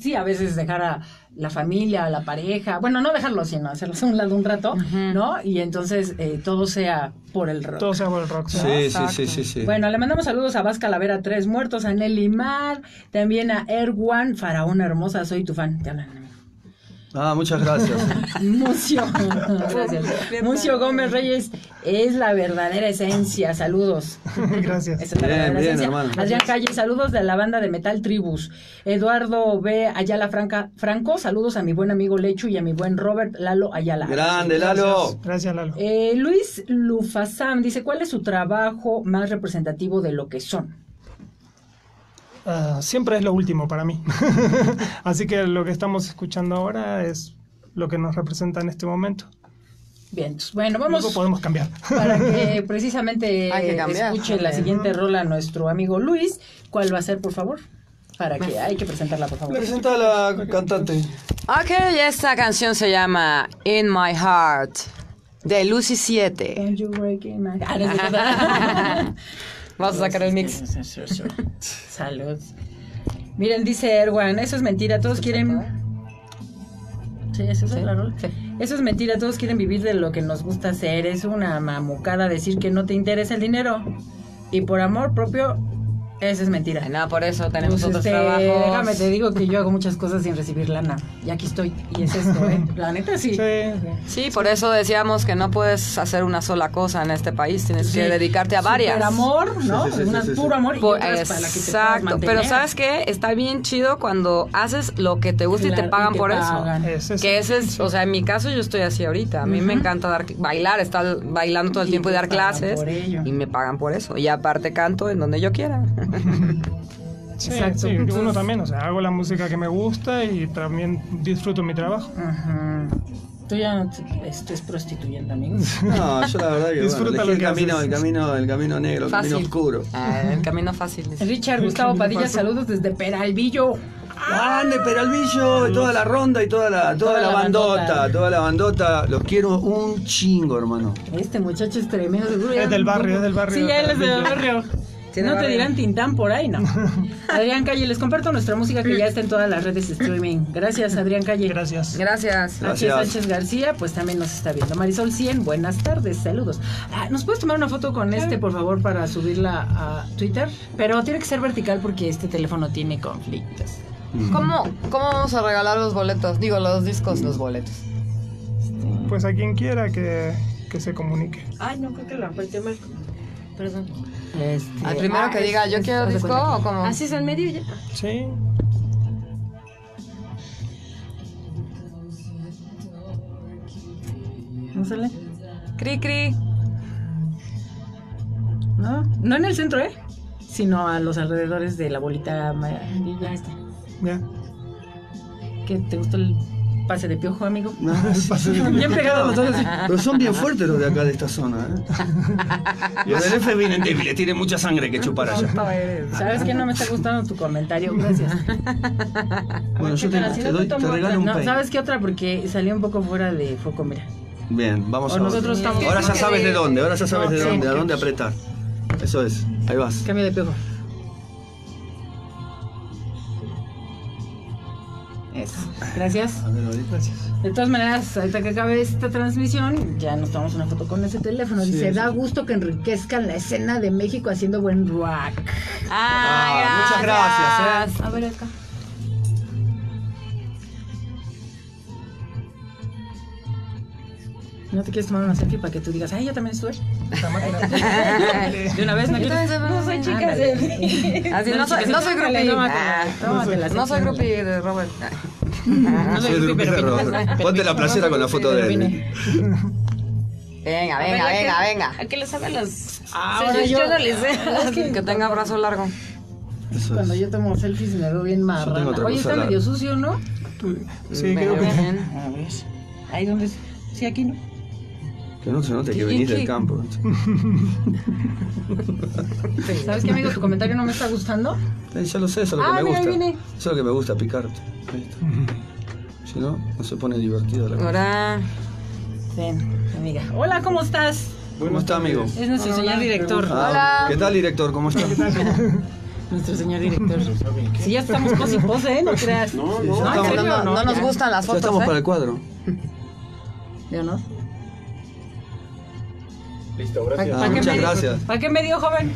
Sí, a veces dejar a la familia, la pareja, bueno, no dejarlo, sino hacerlos a un lado un rato, ¿no? Y entonces eh, todo sea por el rock. Todo sea por el rock. ¿sí? Sí, sí, sí, sí, sí. Bueno, le mandamos saludos a Vaz Calavera Tres Muertos, a Nelly Mar, también a Erwan, Faraona Hermosa, soy tu fan. Te hablan. Ah, muchas gracias. Mucio, gracias. Mucio Gómez Reyes es la verdadera esencia. Saludos. Gracias. Es la Bien, bien, esencia. hermano. Adrián Calle, saludos de la banda de Metal Tribus. Eduardo B. Ayala Franca, Franco, saludos a mi buen amigo Lechu y a mi buen Robert Lalo Ayala. Grande, Lalo. Gracias, Lalo. Eh, Luis Lufasam dice, ¿cuál es su trabajo más representativo de lo que son? Ah, siempre es lo último para mí. Así que lo que estamos escuchando ahora es lo que nos representa en este momento. Bien, pues, bueno, Luego vamos podemos cambiar. para que precisamente Hay que escuche la siguiente rola nuestro amigo Luis. ¿Cuál va a ser, por favor? Para que hay que presentarla, por favor. Presenta a la cantante. Ok, esta canción se llama In My Heart de Lucy 7. Vamos a sacar el mix. Salud. Miren, dice Erwan, eso es mentira, todos quieren... Sí, eso es la rola. Eso es mentira, todos quieren vivir de lo que nos gusta hacer. Es una mamucada decir que no te interesa el dinero. Y por amor propio, eso es mentira. No, por eso tenemos Pues, otros este, trabajos. Déjame te digo que yo hago muchas cosas sin recibir lana. Y aquí estoy. Y es esto, ¿eh? La neta sí. Sí, sí. Sí, por eso decíamos que no puedes hacer una sola cosa en este país, tienes que dedicarte a varias. Super amor, ¿no? Sí, sí, sí, Una sí, sí. puro amor y Po- otras para la que te puedas Exacto, mantener. pero ¿sabes qué? Está bien chido cuando haces lo que te gusta y te pagan y te por pagan. Es eso. Que ese es, o sea, en mi caso yo estoy así ahorita. A mí me encanta dar, bailar, estar bailando todo el Y tiempo y dar clases. por. Y me pagan por eso. Y aparte canto en donde yo quiera. Sí, Exacto. sí, Entonces- uno también, o sea, hago la música que me gusta y también disfruto mi trabajo. Ajá. Tú ya no te estés prostituyendo, amigos. No, yo la verdad que Disfruta bueno, lo elegí que el camino, el camino, el camino negro, el Fácil. camino oscuro. Ah, el camino fácil. dice. Richard Gustavo Padilla, saludos desde Peralvillo. Grande Peralvillo, toda la ronda y toda la, toda, Toda la, la bandota, bandota. toda la bandota. Los quiero un chingo, hermano. Este muchacho es tremendo, seguro. ya- Es del barrio, es del barrio Sí, de él es del barrio. No te dirán Tintán por ahí, no. Adrián Calle, les comparto nuestra música que ya está en todas las redes de streaming. Gracias, Adrián Calle. Gracias. Gracias. Sánchez Gracias. Sánchez García, pues también nos está viendo. Marisol 100, buenas tardes, saludos. Ah, ¿Nos puedes tomar una foto con este, por favor, para subirla a Twitter? Pero tiene que ser vertical porque este teléfono tiene conflictos. ¿Cómo, ¿Cómo vamos a regalar los boletos? Digo, los discos, los boletos. Pues a quien quiera que, que se comunique. Ay, no, creo que lo apreté mal. Perdón. Este, Al primero ah, que es- diga, yo es- quiero disco o cómo. Así es al medio ya. Sí. ¿No sale? Cri, cri. No, no en el centro, ¿eh? Sino a los alrededores de la bolita amarilla esta. Ya. ¿Qué te gustó el pase de piojo, amigo? No, es pase de- Bien pegados los dos. Pero son bien fuertes los de acá de esta zona. ¿eh? Los del F vienen débiles, tienen mucha sangre que chupar allá. ¿Sabes qué? No me está gustando tu comentario. Gracias. Bueno, yo ¿Qué te, te no doy, te regalo un No. ¿Sabes qué otra? Porque salió un poco fuera de foco, mira. Bien, vamos O a nosotros estamos- Ahora ya sabes de dónde, ahora ya sabes de Sí. dónde, a dónde apretar. Eso es, ahí vas. Cambio de piojo. Gracias. A ver, ahorita. Gracias. De todas maneras, ahorita que acabe esta transmisión, ya nos tomamos una foto con ese teléfono. Sí, Dice, sí, da gusto que enriquezcan la escena de México haciendo buen rock. Ah, muchas gracias, ¿eh? A ver acá. ¿No te quieres tomar una selfie para que tú digas, ay, yo también estuve? De una vez, ¿no? Yo soy- no soy chica. Así, no soy, no soy Ah, tómatela, No soy groupie de Robert. No Soy. Ponte la placera con la foto de Pero él. Venga, A ver, venga, ¿a qué- venga, venga. ¿A qué le saben las...? Ahora yo, que tenga brazo largo. Eso Cuando es. yo tomo selfies me veo bien marrana. otra Oye, cosa está larga. medio sucio, ¿no? Tú- Sí, creo que ven. A ver. Ahí donde... Sí, aquí, ¿no? Que no se note que ¿Qué- venís qué- del campo. ¿Sabes qué, amigo? Tu comentario no me está gustando. Eh, ya lo sé, eso es lo Ah, que me mira, gusta. viene. Eso es lo que me gusta, picarte. Ahí está. Si no, no se pone divertido la cosa. Ahora. Ven, amiga. Hola, ¿cómo estás? ¿Cómo está, amigo? Es nuestro señor director. Ah, Hola. ¿Qué tal, director? ¿Cómo está? Nuestro señor director. Si ya estamos pose y pose, ¿eh? No creas. No, no, ¿en No, no, no nos Ya. gustan las Ya fotos. estamos ¿eh? para el cuadro. ¿De honor? Listo, ¿Para, gracias. Ah, para qué muchas me dio? gracias. ¿Para qué me dio, joven?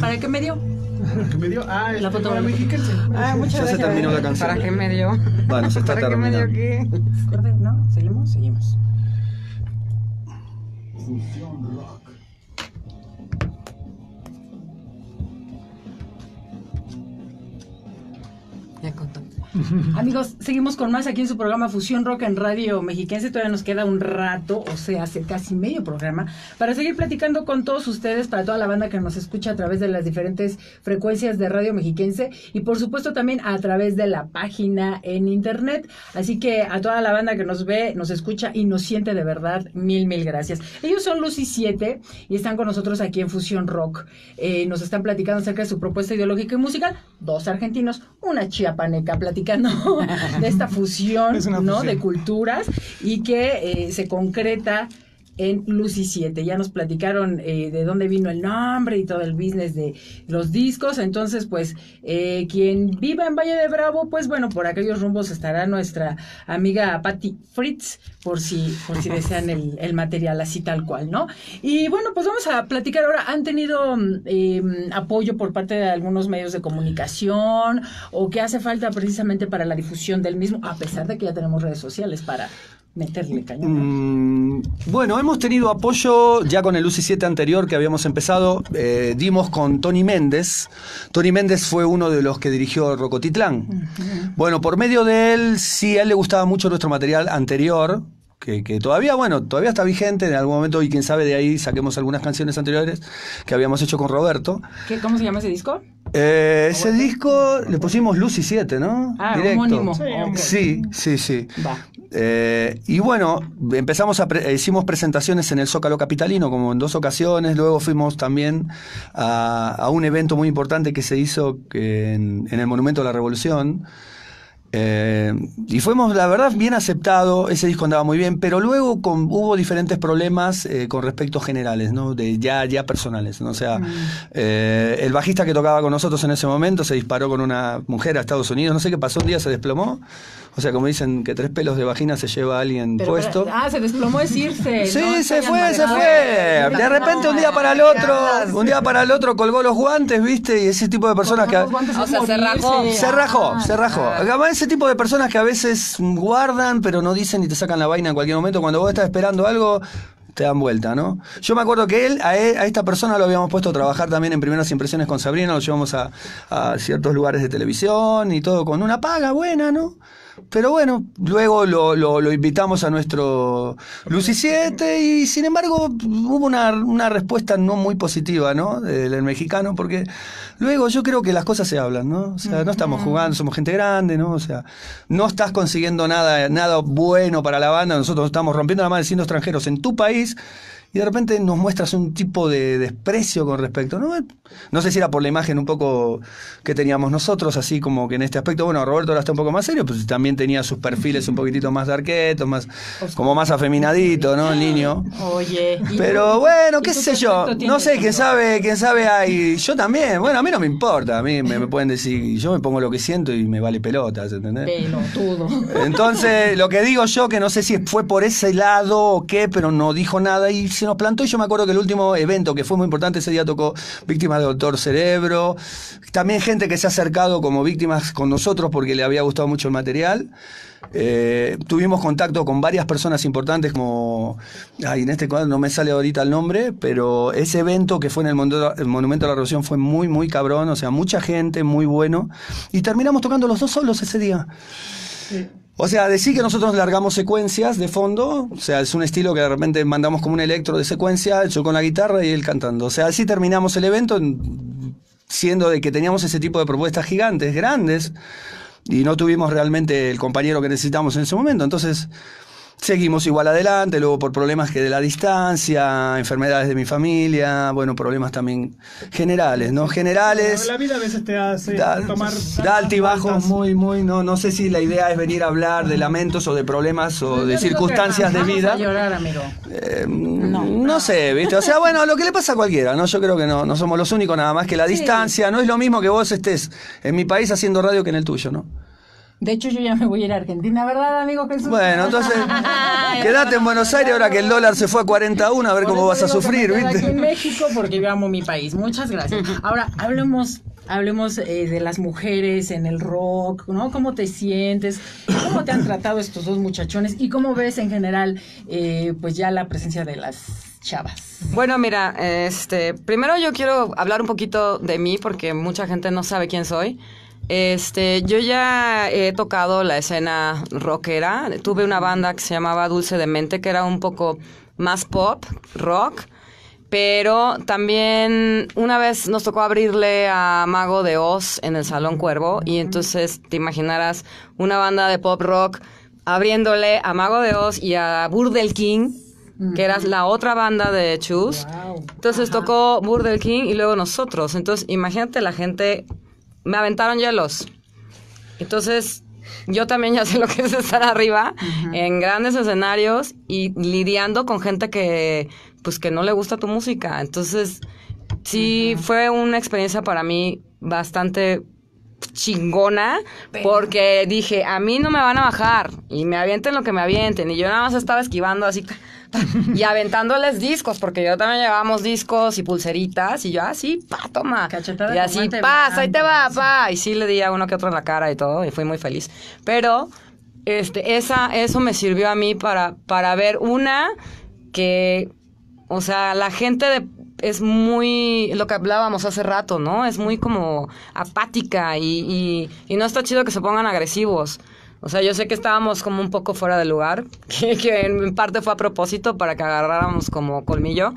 ¿Para qué me dio? ¿Qué me dio? Ah, La este, foto para de- mexiquense. Ah, muchas Ya se gracias. terminó la canción. ¿Para qué me dio? Bueno, se está ¿Para qué me dio terminando. qué? ¿No? ¿Seguimos? Seguimos. Ya Amigos, seguimos con más aquí en su programa Fusión Rock en Radio Mexiquense. Todavía nos queda un rato, o sea, hace casi medio programa, para seguir platicando con todos ustedes, para toda la banda que nos escucha a través de las diferentes frecuencias de Radio Mexiquense y por supuesto también a través de la página en internet. Así que a toda la banda que nos ve, nos escucha y nos siente de verdad, mil, mil gracias. Ellos son Lucy 7 y están con nosotros aquí en Fusión Rock. Eh, nos están platicando acerca de su propuesta ideológica y musical. Dos argentinos, una chiapaneca platicando de esta fusión, Es ¿no? de culturas y que eh, se concreta en Lucy 7. Ya nos platicaron eh, de dónde vino el nombre y todo el business de los discos. Entonces, pues, eh, quien viva en Valle de Bravo, pues bueno, por aquellos rumbos estará nuestra amiga Patty Fritz, por si, por si desean el, el material así tal cual, ¿no? Y bueno, pues vamos a platicar ahora. ¿Han tenido eh, apoyo por parte de algunos medios de comunicación o qué hace falta precisamente para la difusión del mismo, a pesar de que ya tenemos redes sociales para meterle cañón? Mm, bueno, hemos tenido apoyo ya con el UCI 7 anterior que habíamos empezado. eh, dimos con Tony Méndez. Tony Méndez fue uno de los que dirigió Rocotitlán. Bueno, por medio de él, sí, a él le gustaba mucho nuestro material anterior. Que, que todavía, bueno, todavía está vigente en algún momento y quién sabe de ahí saquemos algunas canciones anteriores que habíamos hecho con Roberto. ¿Qué, ¿Cómo se llama ese disco? Eh, ese disco le pusimos Lucy 7, ¿no? Ah, homónimo. Sí. Sí, sí, sí. Va. Eh, y bueno, empezamos a pre- hicimos presentaciones en el Zócalo Capitalino, como en dos ocasiones. Luego fuimos también a, a un evento muy importante que se hizo en, en el Monumento a la Revolución. Eh, y fuimos, la verdad, bien aceptado, ese disco andaba muy bien, pero luego con- hubo diferentes problemas eh, con respecto generales, ¿no? De ya, ya personales, ¿no? O sea, eh, el bajista que tocaba con nosotros en ese momento se disparó con una mujer a Estados Unidos, no sé qué pasó, un día se desplomó. O sea, como dicen que tres pelos de vagina se lleva a alguien Pero, puesto. pero- ah, se desplomó es irse. Sí, ¿no? se fue, se fue. De repente un día para el otro, un día para el otro colgó los guantes, ¿viste? Y ese tipo de personas que... Los guantes O sea, se rajó. Se rajó, Ah, se rajó. Ese tipo de personas que a veces guardan, pero no dicen y te sacan la vaina en cualquier momento. Cuando vos estás esperando algo, te dan vuelta, ¿no? Yo me acuerdo que él, a, él- a esta persona lo habíamos puesto a trabajar también en primeras impresiones con Sabrina, lo llevamos a, a ciertos lugares de televisión y todo con una paga buena, ¿no? Pero bueno, luego lo, lo- lo invitamos a nuestro Lucy 7 y sin embargo hubo una, una respuesta no muy positiva, ¿no? Del, del mexicano, porque luego yo creo que las cosas se hablan, ¿no? O sea, no estamos jugando, somos gente grande, ¿no? O sea, no estás consiguiendo nada, nada bueno para la banda, nosotros estamos rompiendo la madre siendo extranjeros en tu país y de repente nos muestras un tipo de desprecio con respecto, ¿no? No sé si era por la imagen un poco que teníamos nosotros, así como que en este aspecto, bueno, Roberto ahora está un poco más serio, pues también tenía sus perfiles un poquitito más darquetos, más, como más afeminadito, ¿no? El niño. Oye. ¿y Pero tú? bueno, ¿Y qué sé yo, no sé, quién sabe, quién sabe hay, yo también, bueno, a mí no me importa, a mí me, me pueden decir, yo me pongo lo que siento y me vale pelotas, ¿entendés? Pelotudo. Entonces, lo que digo yo, que no sé si fue por ese lado o qué, pero no dijo nada y se nos plantó. Y yo me acuerdo que el último evento que fue muy importante, ese día tocó Víctimas de Doctor Cerebro. También gente que se ha acercado como víctimas con nosotros porque le había gustado mucho el material. Eh, tuvimos contacto con varias personas importantes como, ay, en este cuadro no me sale ahorita el nombre, pero ese evento que fue en el, el Monumento a la Revolución fue muy, muy cabrón, o sea, mucha gente, muy bueno. Y terminamos tocando los dos solos ese día. O sea, decir que nosotros largamos secuencias de fondo, o sea, es un estilo que de repente mandamos como un electro de secuencia, yo con la guitarra y él cantando. O sea, así terminamos el evento, en- siendo de que teníamos ese tipo de propuestas gigantes, grandes, y no tuvimos realmente el compañero que necesitamos en ese momento. Entonces, seguimos igual adelante, luego por problemas que de la distancia, enfermedades de mi familia, bueno, problemas también generales, ¿no? Generales. La vida a veces te hace Da, tomar da altibajos muy, muy, no, no sé si la idea es venir a hablar de lamentos o de problemas o Yo de circunstancias de vamos vida. a llorar, amigo. Eh, no, sé, ¿viste? O sea, bueno, lo que le pasa a cualquiera, ¿no? Yo creo que no, no somos los únicos, nada más que la distancia, no es lo mismo que vos estés en mi país haciendo radio que en el tuyo, ¿no? De hecho, yo ya me voy a ir a Argentina, ¿verdad, amigo Jesús? Bueno, entonces, quédate en Buenos Aires ahora que el dólar se fue a 41, a ver Por cómo vas a sufrir, quedé Aquí en ¿viste? México porque yo amo mi país. Muchas gracias. Ahora, hablemos hablemos eh, de las mujeres en el rock, ¿no? ¿Cómo te sientes? ¿Cómo te han tratado estos dos muchachones? ¿Y cómo ves en general, eh, pues ya la presencia de las chavas? Bueno, mira, este, primero yo quiero hablar un poquito de mí porque mucha gente no sabe quién soy. Este, yo ya he tocado la escena rockera. Tuve una banda que se llamaba Dulce de Mente, que era un poco más pop, rock. Pero también una vez nos tocó abrirle a Mago de Oz en el Salón Cuervo. Y entonces te imaginarás una banda de pop rock abriéndole a Mago de Oz y a Burdel King, que era la otra banda de Chus. Wow. Entonces tocó Burdel King y luego nosotros. Entonces, imagínate la gente. Me aventaron hielos. Entonces, yo también ya sé lo que es estar arriba en grandes escenarios y lidiando con gente que, pues, que no le gusta tu música. Entonces, sí fue una experiencia para mí bastante chingona porque dije, a mí no me van a bajar y me avienten lo que me avienten y yo nada más estaba esquivando así y aventándoles discos porque yo también llevábamos discos y pulseritas y yo así, pa, toma. Cachetada y así, pasa, ahí te va, pa. Y sí le di a uno que otro en la cara y todo y fui muy feliz. Pero este esa eso me sirvió a mí para para ver una que o sea, la gente de- es muy, lo que hablábamos hace rato, ¿no? Es muy como apática y, y, y no está chido que se pongan agresivos. O sea, yo sé que estábamos como un poco fuera de lugar, que, que en parte fue a propósito para que agarráramos como colmillo.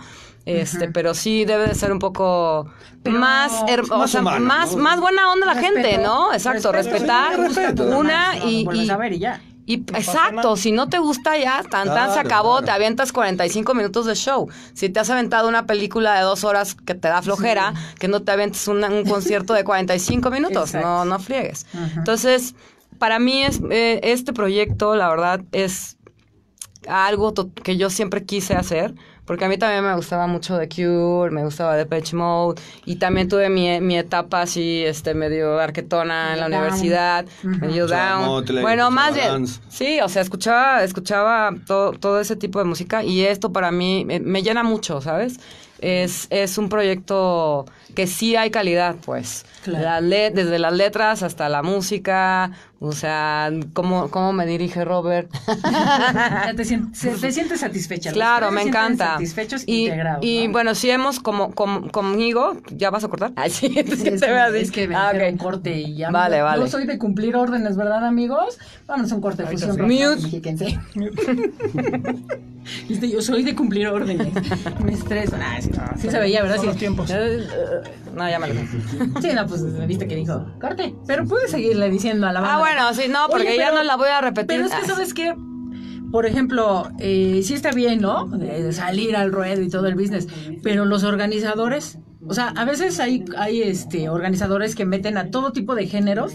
Este, pero sí debe de ser un poco Pero más, her- o más sea, humano, más, ¿no? más buena onda la Respeto, gente, ¿no? Exacto, respeto, respetar una no, y, y- a ver y ya. y exacto, si no te gusta ya, tan tan se acabó, claro. te avientas 45 minutos de show. Si te has aventado una película de dos horas que te da flojera, que no te avientes una- un concierto de 45 minutos, Exacto. no, no friegues. Ajá. Entonces, para mí es eh, este proyecto, la verdad, es algo to- que yo siempre quise hacer. Porque a mí también me gustaba mucho The Cure, me gustaba Depeche Mode, y también tuve mi, mi etapa así, este, medio arquetona en la Down. universidad, medio Escuchaba down. Motley, bueno, más bien, sí, o sea, escuchaba, escuchaba todo, todo ese tipo de música, y esto para mí me, me llena mucho, ¿sabes? Es, es un proyecto que sí hay calidad, pues. Claro. Las le- desde las letras hasta la música, o sea, cómo, cómo me dirige Robert. Ya te, sien- se- te sientes satisfecha. Claro, me encanta. Satisfechos y, integrados. y ¿no? bueno, si hemos como, como conmigo, ¿ya vas a cortar? Ay, sí, es Sí, que es, te así. es que me Ah, ok. corte y ya. Vale, yo, vale. Yo soy de cumplir órdenes, ¿verdad, amigos? Vamos a un corte de Ahorita fusión. Mute. Viste, yo soy de cumplir órdenes. Me estreso. Ah, sí, Ah, sí se veía. ¿verdad? Sí. los tiempos. Eh, eh, No, ya me lo Sí, no, pues me viste que dijo, corte. Pero puedes seguirle diciendo a la banda. Ah, bueno, sí, no, porque Oye, ya no la voy a repetir. Pero es que, ¿sabes qué? Por ejemplo, eh, sí está bien, ¿no? De, salir al ruedo y todo el business. Pero los organizadores, o sea, a veces hay, hay este, organizadores que meten a todo tipo de géneros.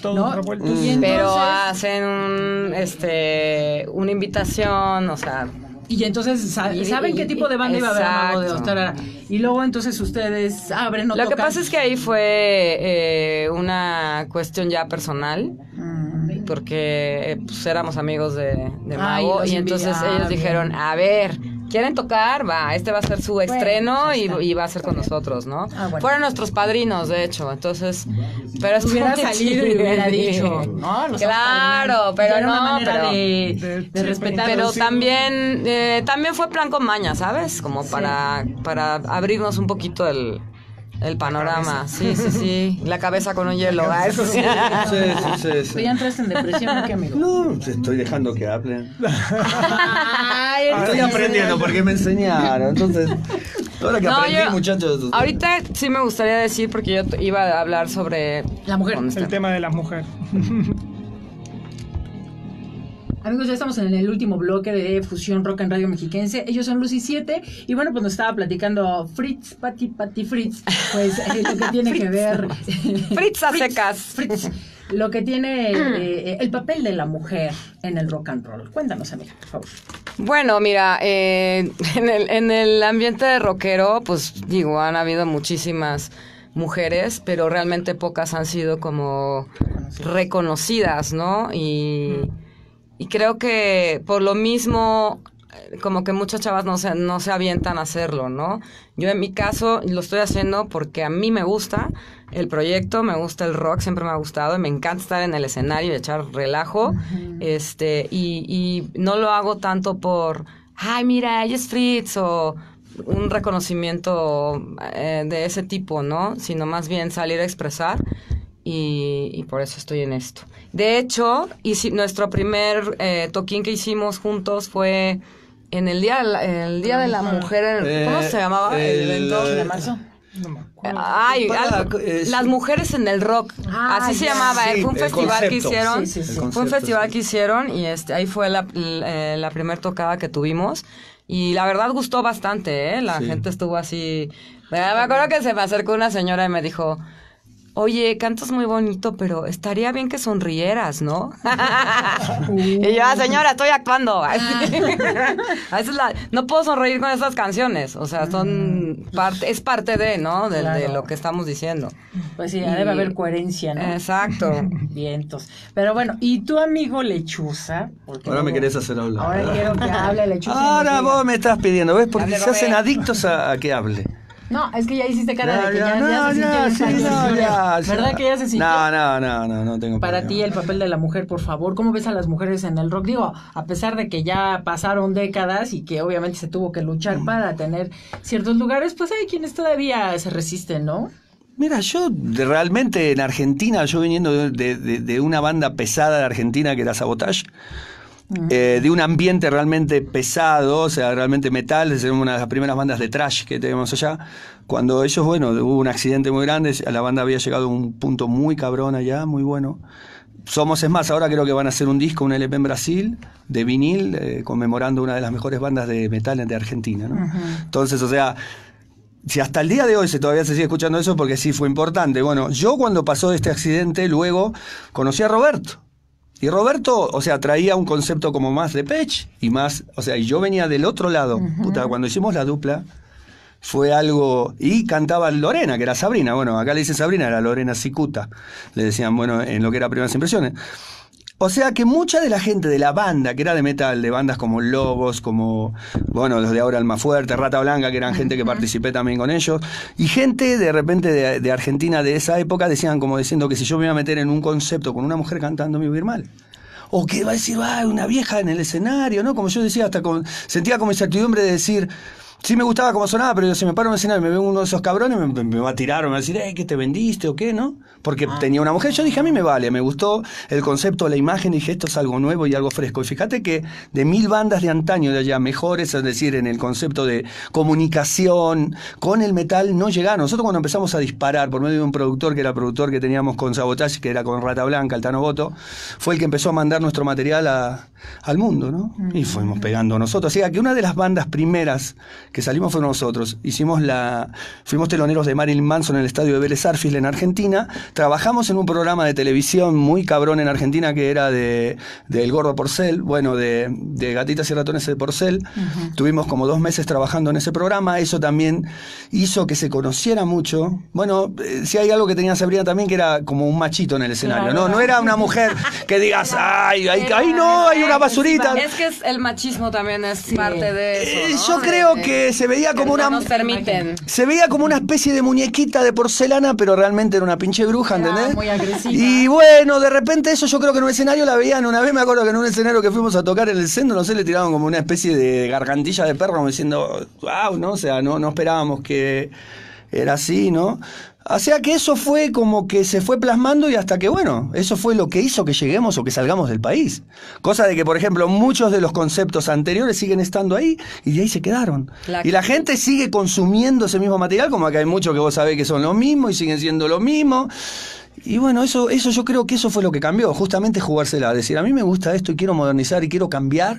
Todos ¿no? revueltos. Y entonces- Pero hacen un, este, una invitación, o sea, Y entonces Y- saben y- qué tipo de banda iba a haber a Mago de. Y luego entonces ustedes abren o lo que pasa es que ahí fue eh, una cuestión ya personal. Mm, porque eh, pues, éramos amigos de, Mago y entonces ellos ah, bien. dijeron, a ver, ¿quieren tocar? Va, este va a ser su estreno pues, y, va a ser con nosotros, ¿no? Ah, bueno. Fueron nuestros padrinos, de hecho, entonces, pero Hubiera salido y hubiera dicho, no, los Claro, pero no, manera pero- de, de- de sí, respetar. Pero sí. también, eh, también fue plan con maña, ¿sabes? Como para, para abrirnos un poquito el, el panorama. Sí, sí, sí. La cabeza con un hielo. Sí. Sí, sí, sí, sí. Ya entraste en depresión, ¿o qué, amigo? No, estoy dejando que hablen. Ay, Estoy aprendiendo porque me enseñaron. Entonces, ahora que No, aprendí, yo- muchachos. Ahorita sí me gustaría decir, porque yo iba a hablar sobre... La mujer. El tema de las mujeres. Amigos, ya estamos en el último bloque de Fusión Rock en Radio Mexiquense. Ellos son Lucy 7 y bueno, pues nos estaba platicando Fritz, Pati, Pati Fritz, pues eh, lo que tiene que ver... Fritz a secas. Fritz, lo que tiene eh, el papel de la mujer en el rock and roll. Cuéntanos, amiga, por favor. Bueno, mira, eh, en, el, en el ambiente de rockero, pues digo, han habido muchísimas mujeres, pero realmente pocas han sido como reconocidas, ¿no? Y, y creo que por lo mismo, eh, como que muchas chavas no se, no se avientan a hacerlo, ¿no? Yo en mi caso lo estoy haciendo porque a mí me gusta el proyecto, me gusta el rock, siempre me ha gustado y me encanta estar en el escenario y echar relajo. Este, y, y no lo hago tanto por, ay, mira, ella es Fritz o un reconocimiento eh, de ese tipo, ¿no? Sino más bien salir a expresar y, y por eso estoy en esto. De hecho, hici- nuestro primer eh, toquín que hicimos juntos fue en el Día, de la- el día de la Mujer, en- ¿cómo Eh, se llamaba? el, el, evento? eh, ¿De marzo? No me acuerdo. Ay, Para- eh, las mujeres en el rock. Ah, Así se llamaba. Sí, eh, fue un festival que hicieron. Sí, sí, Fue un festival sí. que hicieron y este ahí fue la, l- eh, la primer tocada que tuvimos. Y la verdad gustó bastante, ¿eh? La Sí. gente estuvo así. Me me acuerdo que se me acercó una señora y me dijo. Oye, cantas muy bonito, pero estaría bien que sonrieras, ¿no? y yo, "Ah, señora, estoy actuando. A veces la- no puedo sonreír con esas canciones. O sea, son parte, es parte de, ¿no? De, de lo que estamos diciendo. Pues sí, Y- debe haber coherencia, ¿no? Exacto. Vientos. Pero bueno, ¿y tu amigo Lechuza? Porque Ahora me querés hacer hablar. Ahora quiero que hable Lechuza. Ahora vos me estás pidiendo, ¿ves? Porque se hacen adictos a, a que hable. No, es que ya hiciste cara de que ya, Ya, ya no, se sintió sí, no. ¿Verdad que ya se sintió? No, no, no, no, no tengo Para ti el papel de la mujer, por favor, ¿cómo ves a las mujeres en el rock? Digo, a pesar de que ya pasaron décadas y que obviamente se tuvo que luchar para tener ciertos lugares, pues hay quienes todavía se resisten, ¿no? Mira, yo realmente en Argentina, yo viniendo de- de- de una banda pesada de Argentina que era Sabotage, eh, de un ambiente realmente pesado, o sea, realmente metal, es una de las primeras bandas de trash que tenemos allá. Cuando ellos, bueno, hubo un accidente muy grande, la banda había llegado a un punto muy cabrón allá, muy bueno. Somos, es más, ahora creo que van a hacer un disco, un LP en Brasil, de vinil, eh, conmemorando una de las mejores bandas de metal de Argentina, ¿no? Entonces, o sea, si hasta el día de hoy se todavía se sigue escuchando eso porque sí fue importante. Bueno, yo cuando pasó este accidente, luego conocí a Roberto. Y Roberto, o sea, traía un concepto como más de Pech y más, o sea, y yo venía del otro lado. Puta, cuando hicimos la dupla, fue algo. Y cantaba Lorena, que era Sabrina. Bueno, acá le dice Sabrina, era Lorena Cicuta. Le decían, bueno, en lo que era Primeras Impresiones. O sea que mucha de la gente de la banda, que era de metal, de bandas como Lobos, como, bueno, los de ahora Alma Fuerte, Rata Blanca, que eran gente que participé también con ellos, y gente de repente de, de Argentina de esa época decían como diciendo que si yo me iba a meter en un concepto con una mujer cantando me iba a ir mal. O que va a decir, va, una vieja en el escenario, ¿no? Como yo decía, hasta con, sentía como incertidumbre de decir, Sí me gustaba como sonaba, pero si me paro en el escenario y me veo uno de esos cabrones, me, me va a tirar o me va a decir, eh, ¿qué te vendiste o qué, no? Porque tenía una mujer. Yo dije, a mí me vale, me gustó el concepto, la imagen, y dije, esto es algo nuevo y algo fresco. Y fíjate que de mil bandas de antaño de allá, mejores, es decir, en el concepto de comunicación, con el metal, no llegaron. Nosotros cuando empezamos a disparar por medio de un productor, que era productor que teníamos con Sabotage, que era con Rata Blanca, el Tano Boto, fue el que empezó a mandar nuestro material a- al mundo, ¿no? Y fuimos pegando nosotros. Así que una de las bandas primeras que salimos fueron nosotros. Hicimos la, fuimos teloneros de Marilyn Manson en el estadio de Vélez Arfield en Argentina. Trabajamos en un programa de televisión muy cabrón en Argentina que era de del Gordo Porcel, bueno, de, de Gatitas y Ratones de Porcel. Tuvimos como dos meses trabajando en ese programa. Eso también hizo que se conociera mucho. Bueno, eh, si hay algo que tenía Sabrina también que era como un machito en el escenario. Claro. No, no era una mujer que digas, ay, ay, ay, no, hay una basurita. Es que es- el machismo también es parte de Eh, eso. ¿no? yo creo De- se veía como no una nos permiten. se veía como una especie de muñequita de porcelana, pero realmente era una pinche bruja, Era ¿entendés? muy agresiva. Y bueno, de repente eso yo creo que en un escenario la veían. Una vez me acuerdo que en un escenario que fuimos a tocar en el centro, no sé, le tiraron como una especie de gargantilla de perro, como diciendo, wow, ¿no? O sea, no, no esperábamos que era así, ¿no? O sea que eso fue como que se fue plasmando y hasta que, bueno, eso fue lo que hizo que lleguemos o que salgamos del país. Cosa de que, por ejemplo, muchos de los conceptos anteriores siguen estando ahí y de ahí se quedaron. La y la gente sigue consumiendo ese mismo material, como acá hay muchos que vos sabés que son lo mismo y siguen siendo lo mismo. Y bueno, eso, eso yo creo que eso fue lo que cambió, justamente jugársela, decir, a mí me gusta esto y quiero modernizar y quiero cambiar.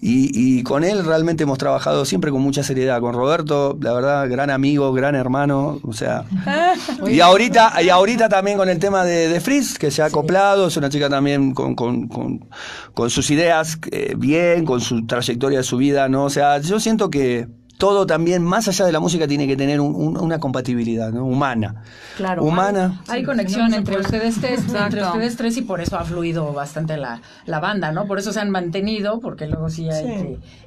Y, y con él realmente hemos trabajado siempre con mucha seriedad. Con Roberto, la verdad, gran amigo, gran hermano, o sea. y ahorita, y ahorita también con el tema de, de Frizz, que se ha acoplado, es una chica también con, con, con, con sus ideas eh, bien, con su trayectoria de su vida, ¿no? O sea, yo siento que todo también, más allá de la música, tiene que tener un- un- una compatibilidad, ¿no? Humana. Claro. Humana. Hay, conexión no, no entre ustedes tres, entre ustedes tres y por eso ha fluido bastante la, la banda, ¿no? Por eso se han mantenido, porque luego sí hay Sí.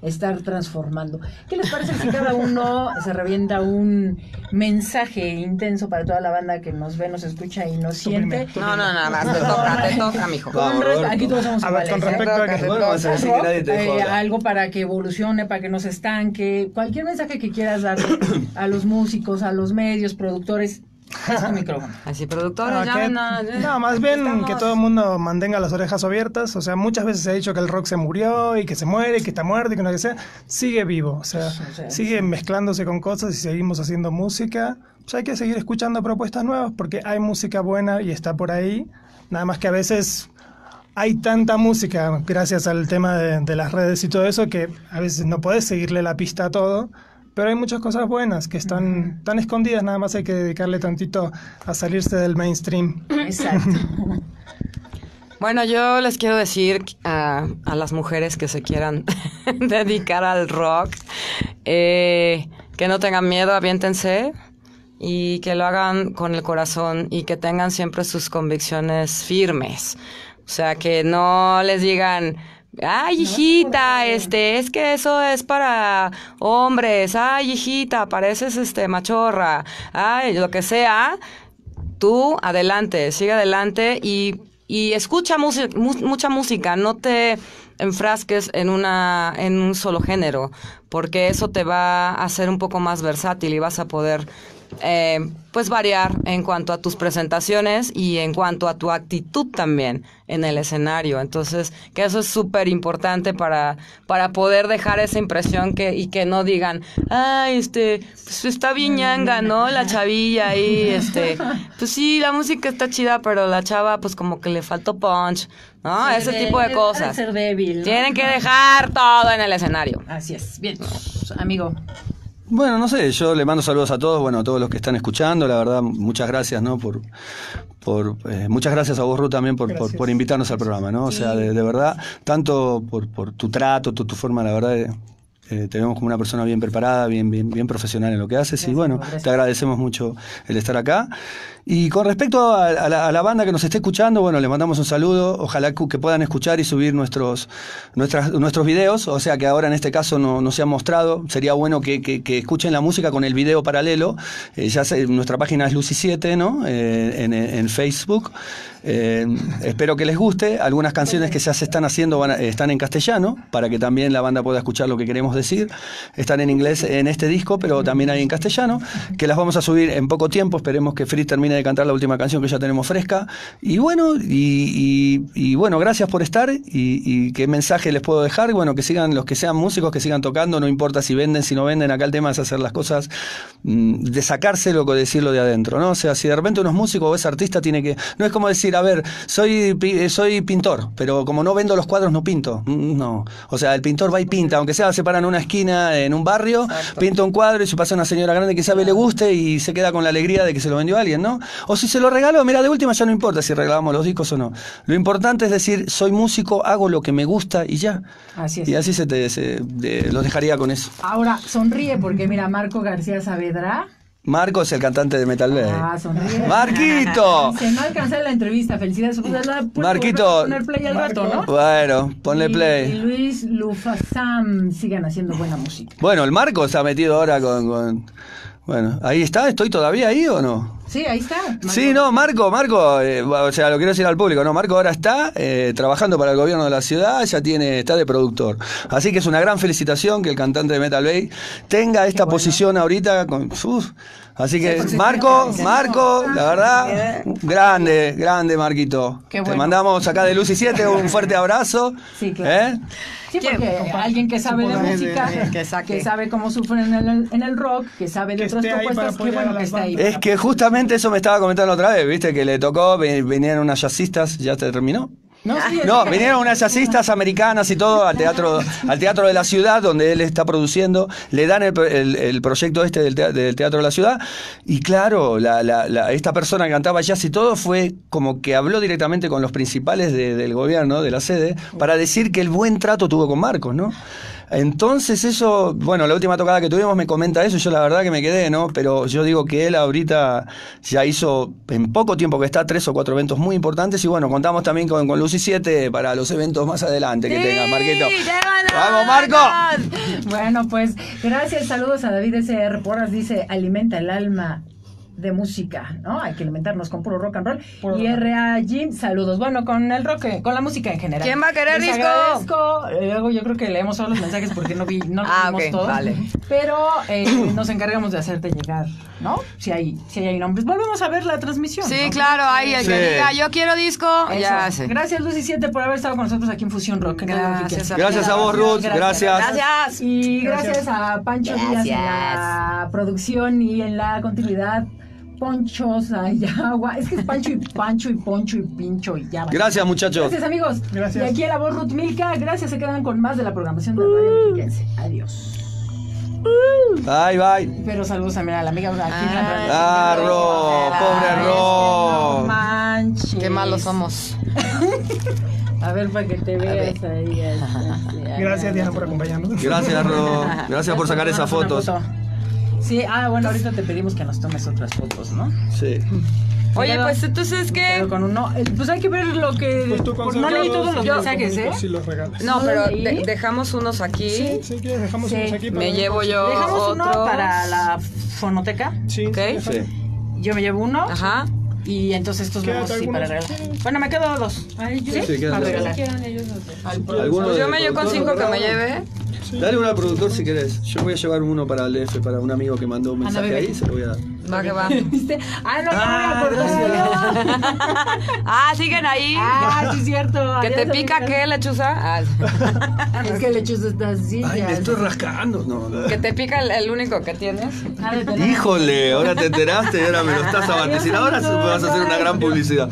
que estar transformando. ¿Qué les parece si cada uno se revienta un mensaje intenso para toda la banda que nos ve, nos escucha y nos siente? No, no, nada más. Te toca, te toca, mijo. Aquí todos somos A ver, iguales, con ¿eh? respecto a que... Bueno, vas a decir que nadie te Eh, algo para que evolucione, para que no se estanque, cualquier mensaje que quieras dar a los músicos, a los medios, productores, es tu micrófono. Así, productores, Ah, ya no, no, más bien estamos- que todo el mundo mantenga las orejas abiertas. O sea, muchas veces se ha dicho que el rock se murió y que se muere y que está muerto y que no que sea. Sigue vivo, o sea, sea, sigue mezclándose con cosas y seguimos haciendo música. Pues hay que seguir escuchando propuestas nuevas porque hay música buena y está por ahí. Nada más que a veces hay tanta música, gracias al tema de, de las redes y todo eso, que a veces no puedes seguirle la pista a todo. Pero hay muchas cosas buenas que están tan escondidas, nada más hay que dedicarle tantito a salirse del mainstream. Exacto. Bueno, yo les quiero decir a, a las mujeres que se quieran dedicar al rock eh, que no tengan miedo, aviéntense y que lo hagan con el corazón y que tengan siempre sus convicciones firmes. O sea, que no les digan, ay, hijita, este, es que eso es para hombres, ay, hijita, pareces este machorra, ay, lo que sea. Tú adelante, sigue adelante y, y escucha mu- mucha música, no te enfrasques en una en un solo género, porque eso te va a hacer un poco más versátil y vas a poder eh, pues variar en cuanto a tus presentaciones y en cuanto a tu actitud también en el escenario. Entonces, que eso es súper importante para, para poder dejar esa impresión que, y que no digan, ay, este, pues está bien ñanga, ¿no? La chavilla ahí, este, pues sí, la música está chida, pero la chava, pues como que le faltó punch, ¿no? ese tipo de cosas. ser débil, ¿no? Tienen que dejar todo en el escenario. Así es. Bien, amigo. Bueno, no sé, yo le mando saludos a todos, bueno, a todos los que están escuchando, la verdad, muchas gracias, ¿no? Por, por eh, muchas gracias a vos, Ruth, también por, por, Gracias. por invitarnos al programa, ¿no? O sea, de, de verdad, tanto por, por tu trato, tu, tu forma, la verdad, eh, te vemos como una persona bien preparada, bien, bien, bien profesional en lo que haces y bueno, gracias. te agradecemos mucho el estar acá. Y con respecto a, la, banda que nos esté escuchando, bueno, les mandamos un saludo, ojalá que puedan escuchar y subir nuestros, nuestras, nuestros videos, o sea que ahora en este caso no, no se ha mostrado, sería bueno que, que- escuchen la música con el video paralelo, Eh, ya sé, nuestra página es Lucy7, ¿no? Eh, en, en Facebook. Eh, espero que les guste. Algunas canciones que ya se están haciendo van a- están en castellano, para que también la banda pueda escuchar lo que queremos decir. Están en inglés en este disco, pero también hay en castellano, que las vamos a subir en poco tiempo. Esperemos que Fritz termine de cantar la última canción que ya tenemos fresca. Y bueno, y, y- y bueno, gracias por estar. Y, y qué mensaje les puedo dejar. Bueno, que sigan los que sean músicos, que sigan tocando, no importa si venden, si no venden. Acá el tema es hacer las cosas mm, de sacárselo que decirlo de adentro, ¿no? O sea, si de repente uno es músico o es artista, tiene que. No es como decir, a ver, soy, eh, soy pintor, pero como no vendo los cuadros, no pinto. Mm, No. O sea, el pintor va y pinta, aunque sea se para en una esquina en un barrio, pinta un cuadro y si pasa una señora grande que sabe le guste y se queda con la alegría de que se lo vendió a alguien, ¿no? O si se lo regaló, mira, de última ya no importa si regalamos los discos o no. Lo importante es decir, soy músico, hago lo que me gusta y ya. Así es. Y así se te se- de- los dejaría con eso. Ahora, sonríe porque mira, Marco García Saavedra. Marco es el cantante de Metal Bay. Ah, sonríe. ¡Marquito! Dice, no alcanzé la entrevista, felicidades. Marquito. poner play al rato, ¿no? Bueno, ponle Y- Y play. Luis Lufasam sigan haciendo buena música. Bueno, el Marco se ha metido ahora con, con- Bueno, ahí está, ¿estoy todavía ahí o no? Sí, ahí está. Marco. Sí, no, Marco, Marco, eh, o sea, lo quiero decir al público, no, Marco ahora está eh, trabajando para el gobierno de la ciudad, ya tiene, está de productor. Así que es una gran felicitación que el cantante de Metal Bay tenga esta posición ahorita. Con, uf. Así que, Marco, Marco, la verdad, grande, grande, Marquito. Qué Te mandamos acá de Lucy 7 un fuerte abrazo. Sí, claro. ¿eh? Sí, porque alguien que sabe de música, que- sabe cómo sufren en el, en el rock, que sabe de Que otras propuestas, qué bueno que está ahí. Es que justamente eso me estaba comentando otra vez, ¿viste? Que le tocó, vinieron unas jazzistas, ¿ya te terminó? No, sí, es No, que- vinieron unas jazzistas americanas y todo al teatro, al teatro de la ciudad donde él está produciendo, le dan el, el- el proyecto este del, tea- del teatro de la ciudad. Y claro, la- la- la- esta persona que cantaba jazz y todo fue como que habló directamente con los principales de- del gobierno, de la sede, para decir que el buen trato tuvo con Marcos, ¿no? Entonces eso, bueno, la última tocada que tuvimos me comenta eso, yo la verdad que me quedé, ¿no? Pero yo digo que él ahorita ya hizo en poco tiempo que está tres o cuatro eventos muy importantes y bueno, contamos también con, con Lucy 7 para los eventos más adelante que tenga, Marquito. ¡Vamos, Marco! Bueno, pues gracias, saludos a David S.R. Porras, dice, alimenta el alma de música, ¿no? Hay que alimentarnos con puro rock and roll. Puro y. R.A. Jim, saludos. Bueno, con el rock, eh, con la música en general. ¿Quién va a querer Les disco? agradezco. Eh, Luego yo creo que leemos todos los mensajes porque no vi, no los Ah, vimos todos. vale. Pero eh, nos encargamos de hacerte llegar, ¿no? Si hay, si hay nombres. Volvemos a ver la transmisión. Sí, ¿no? claro, ahí el que Sí. diga yo quiero disco, Eso. ya sé. Gracias, Lucy 7, por haber estado con nosotros aquí en Fusión Rock. Gracias a Gracias a vos, Ruth, gracias. Gracias. Y gracias, a Pancho Díaz en la producción y en la continuidad. Ponchos, Ayagua. Es que es Pancho y Pancho y Poncho y Pincho y ya. Gracias, muchachos. Gracias, amigos. Gracias. Y aquí en la voz Ruth Milka. Gracias. Se quedan con más de la programación de Radio Mexiquense. Adiós. Bye, bye. Pero saludos también a la amiga aquí en la radio. Ah, Ro, pobre Ro. No manches. Qué malos somos. A ver, para que te veas ahí. este, Gracias, Diana, por acompañarnos. Gracias, Ro. Gracias por sacar fotos. foto. Sí, ah, bueno, ahorita te pedimos que nos tomes otras fotos, ¿no? Sí. Oye, pues entonces Pero qué? con uno, eh, pues hay que ver lo que. Pues tú por- no leí todos los yo- mensajes, ¿eh? Si los regalas. No, ¿No pero de- dejamos unos aquí. Sí, sí, quieres, dejamos Sí. unos aquí. para Me llevo yo Dejamos uno para la fonoteca. Sí, Ok. sí. Yo me llevo uno. Ajá. Y entonces estos vamos sí, para regalar. Bueno, me quedo dos. Ay, yo- Sí, sí, para regalar. ¿Alguno Pues yo me llevo con cinco que me regala? Dale uno al productor si querés. Yo voy a llevar uno para el DF, para un amigo que mandó un Anda, mensaje ahí, se lo voy a dar. Va que va. ¿Viste? Ah, no, Ah, no, no, no, no. Ah, siguen ahí. Ah, sí, es cierto. ¿Que te pica qué, lechuza? Ah, Es que le echas estas sillas. Ay, me estoy rascando. No, que te pica el, el único que tienes. Ah, Híjole, ahora te enteraste y ahora me lo estás abasteciendo. Ahora vas a hacer una gran publicidad.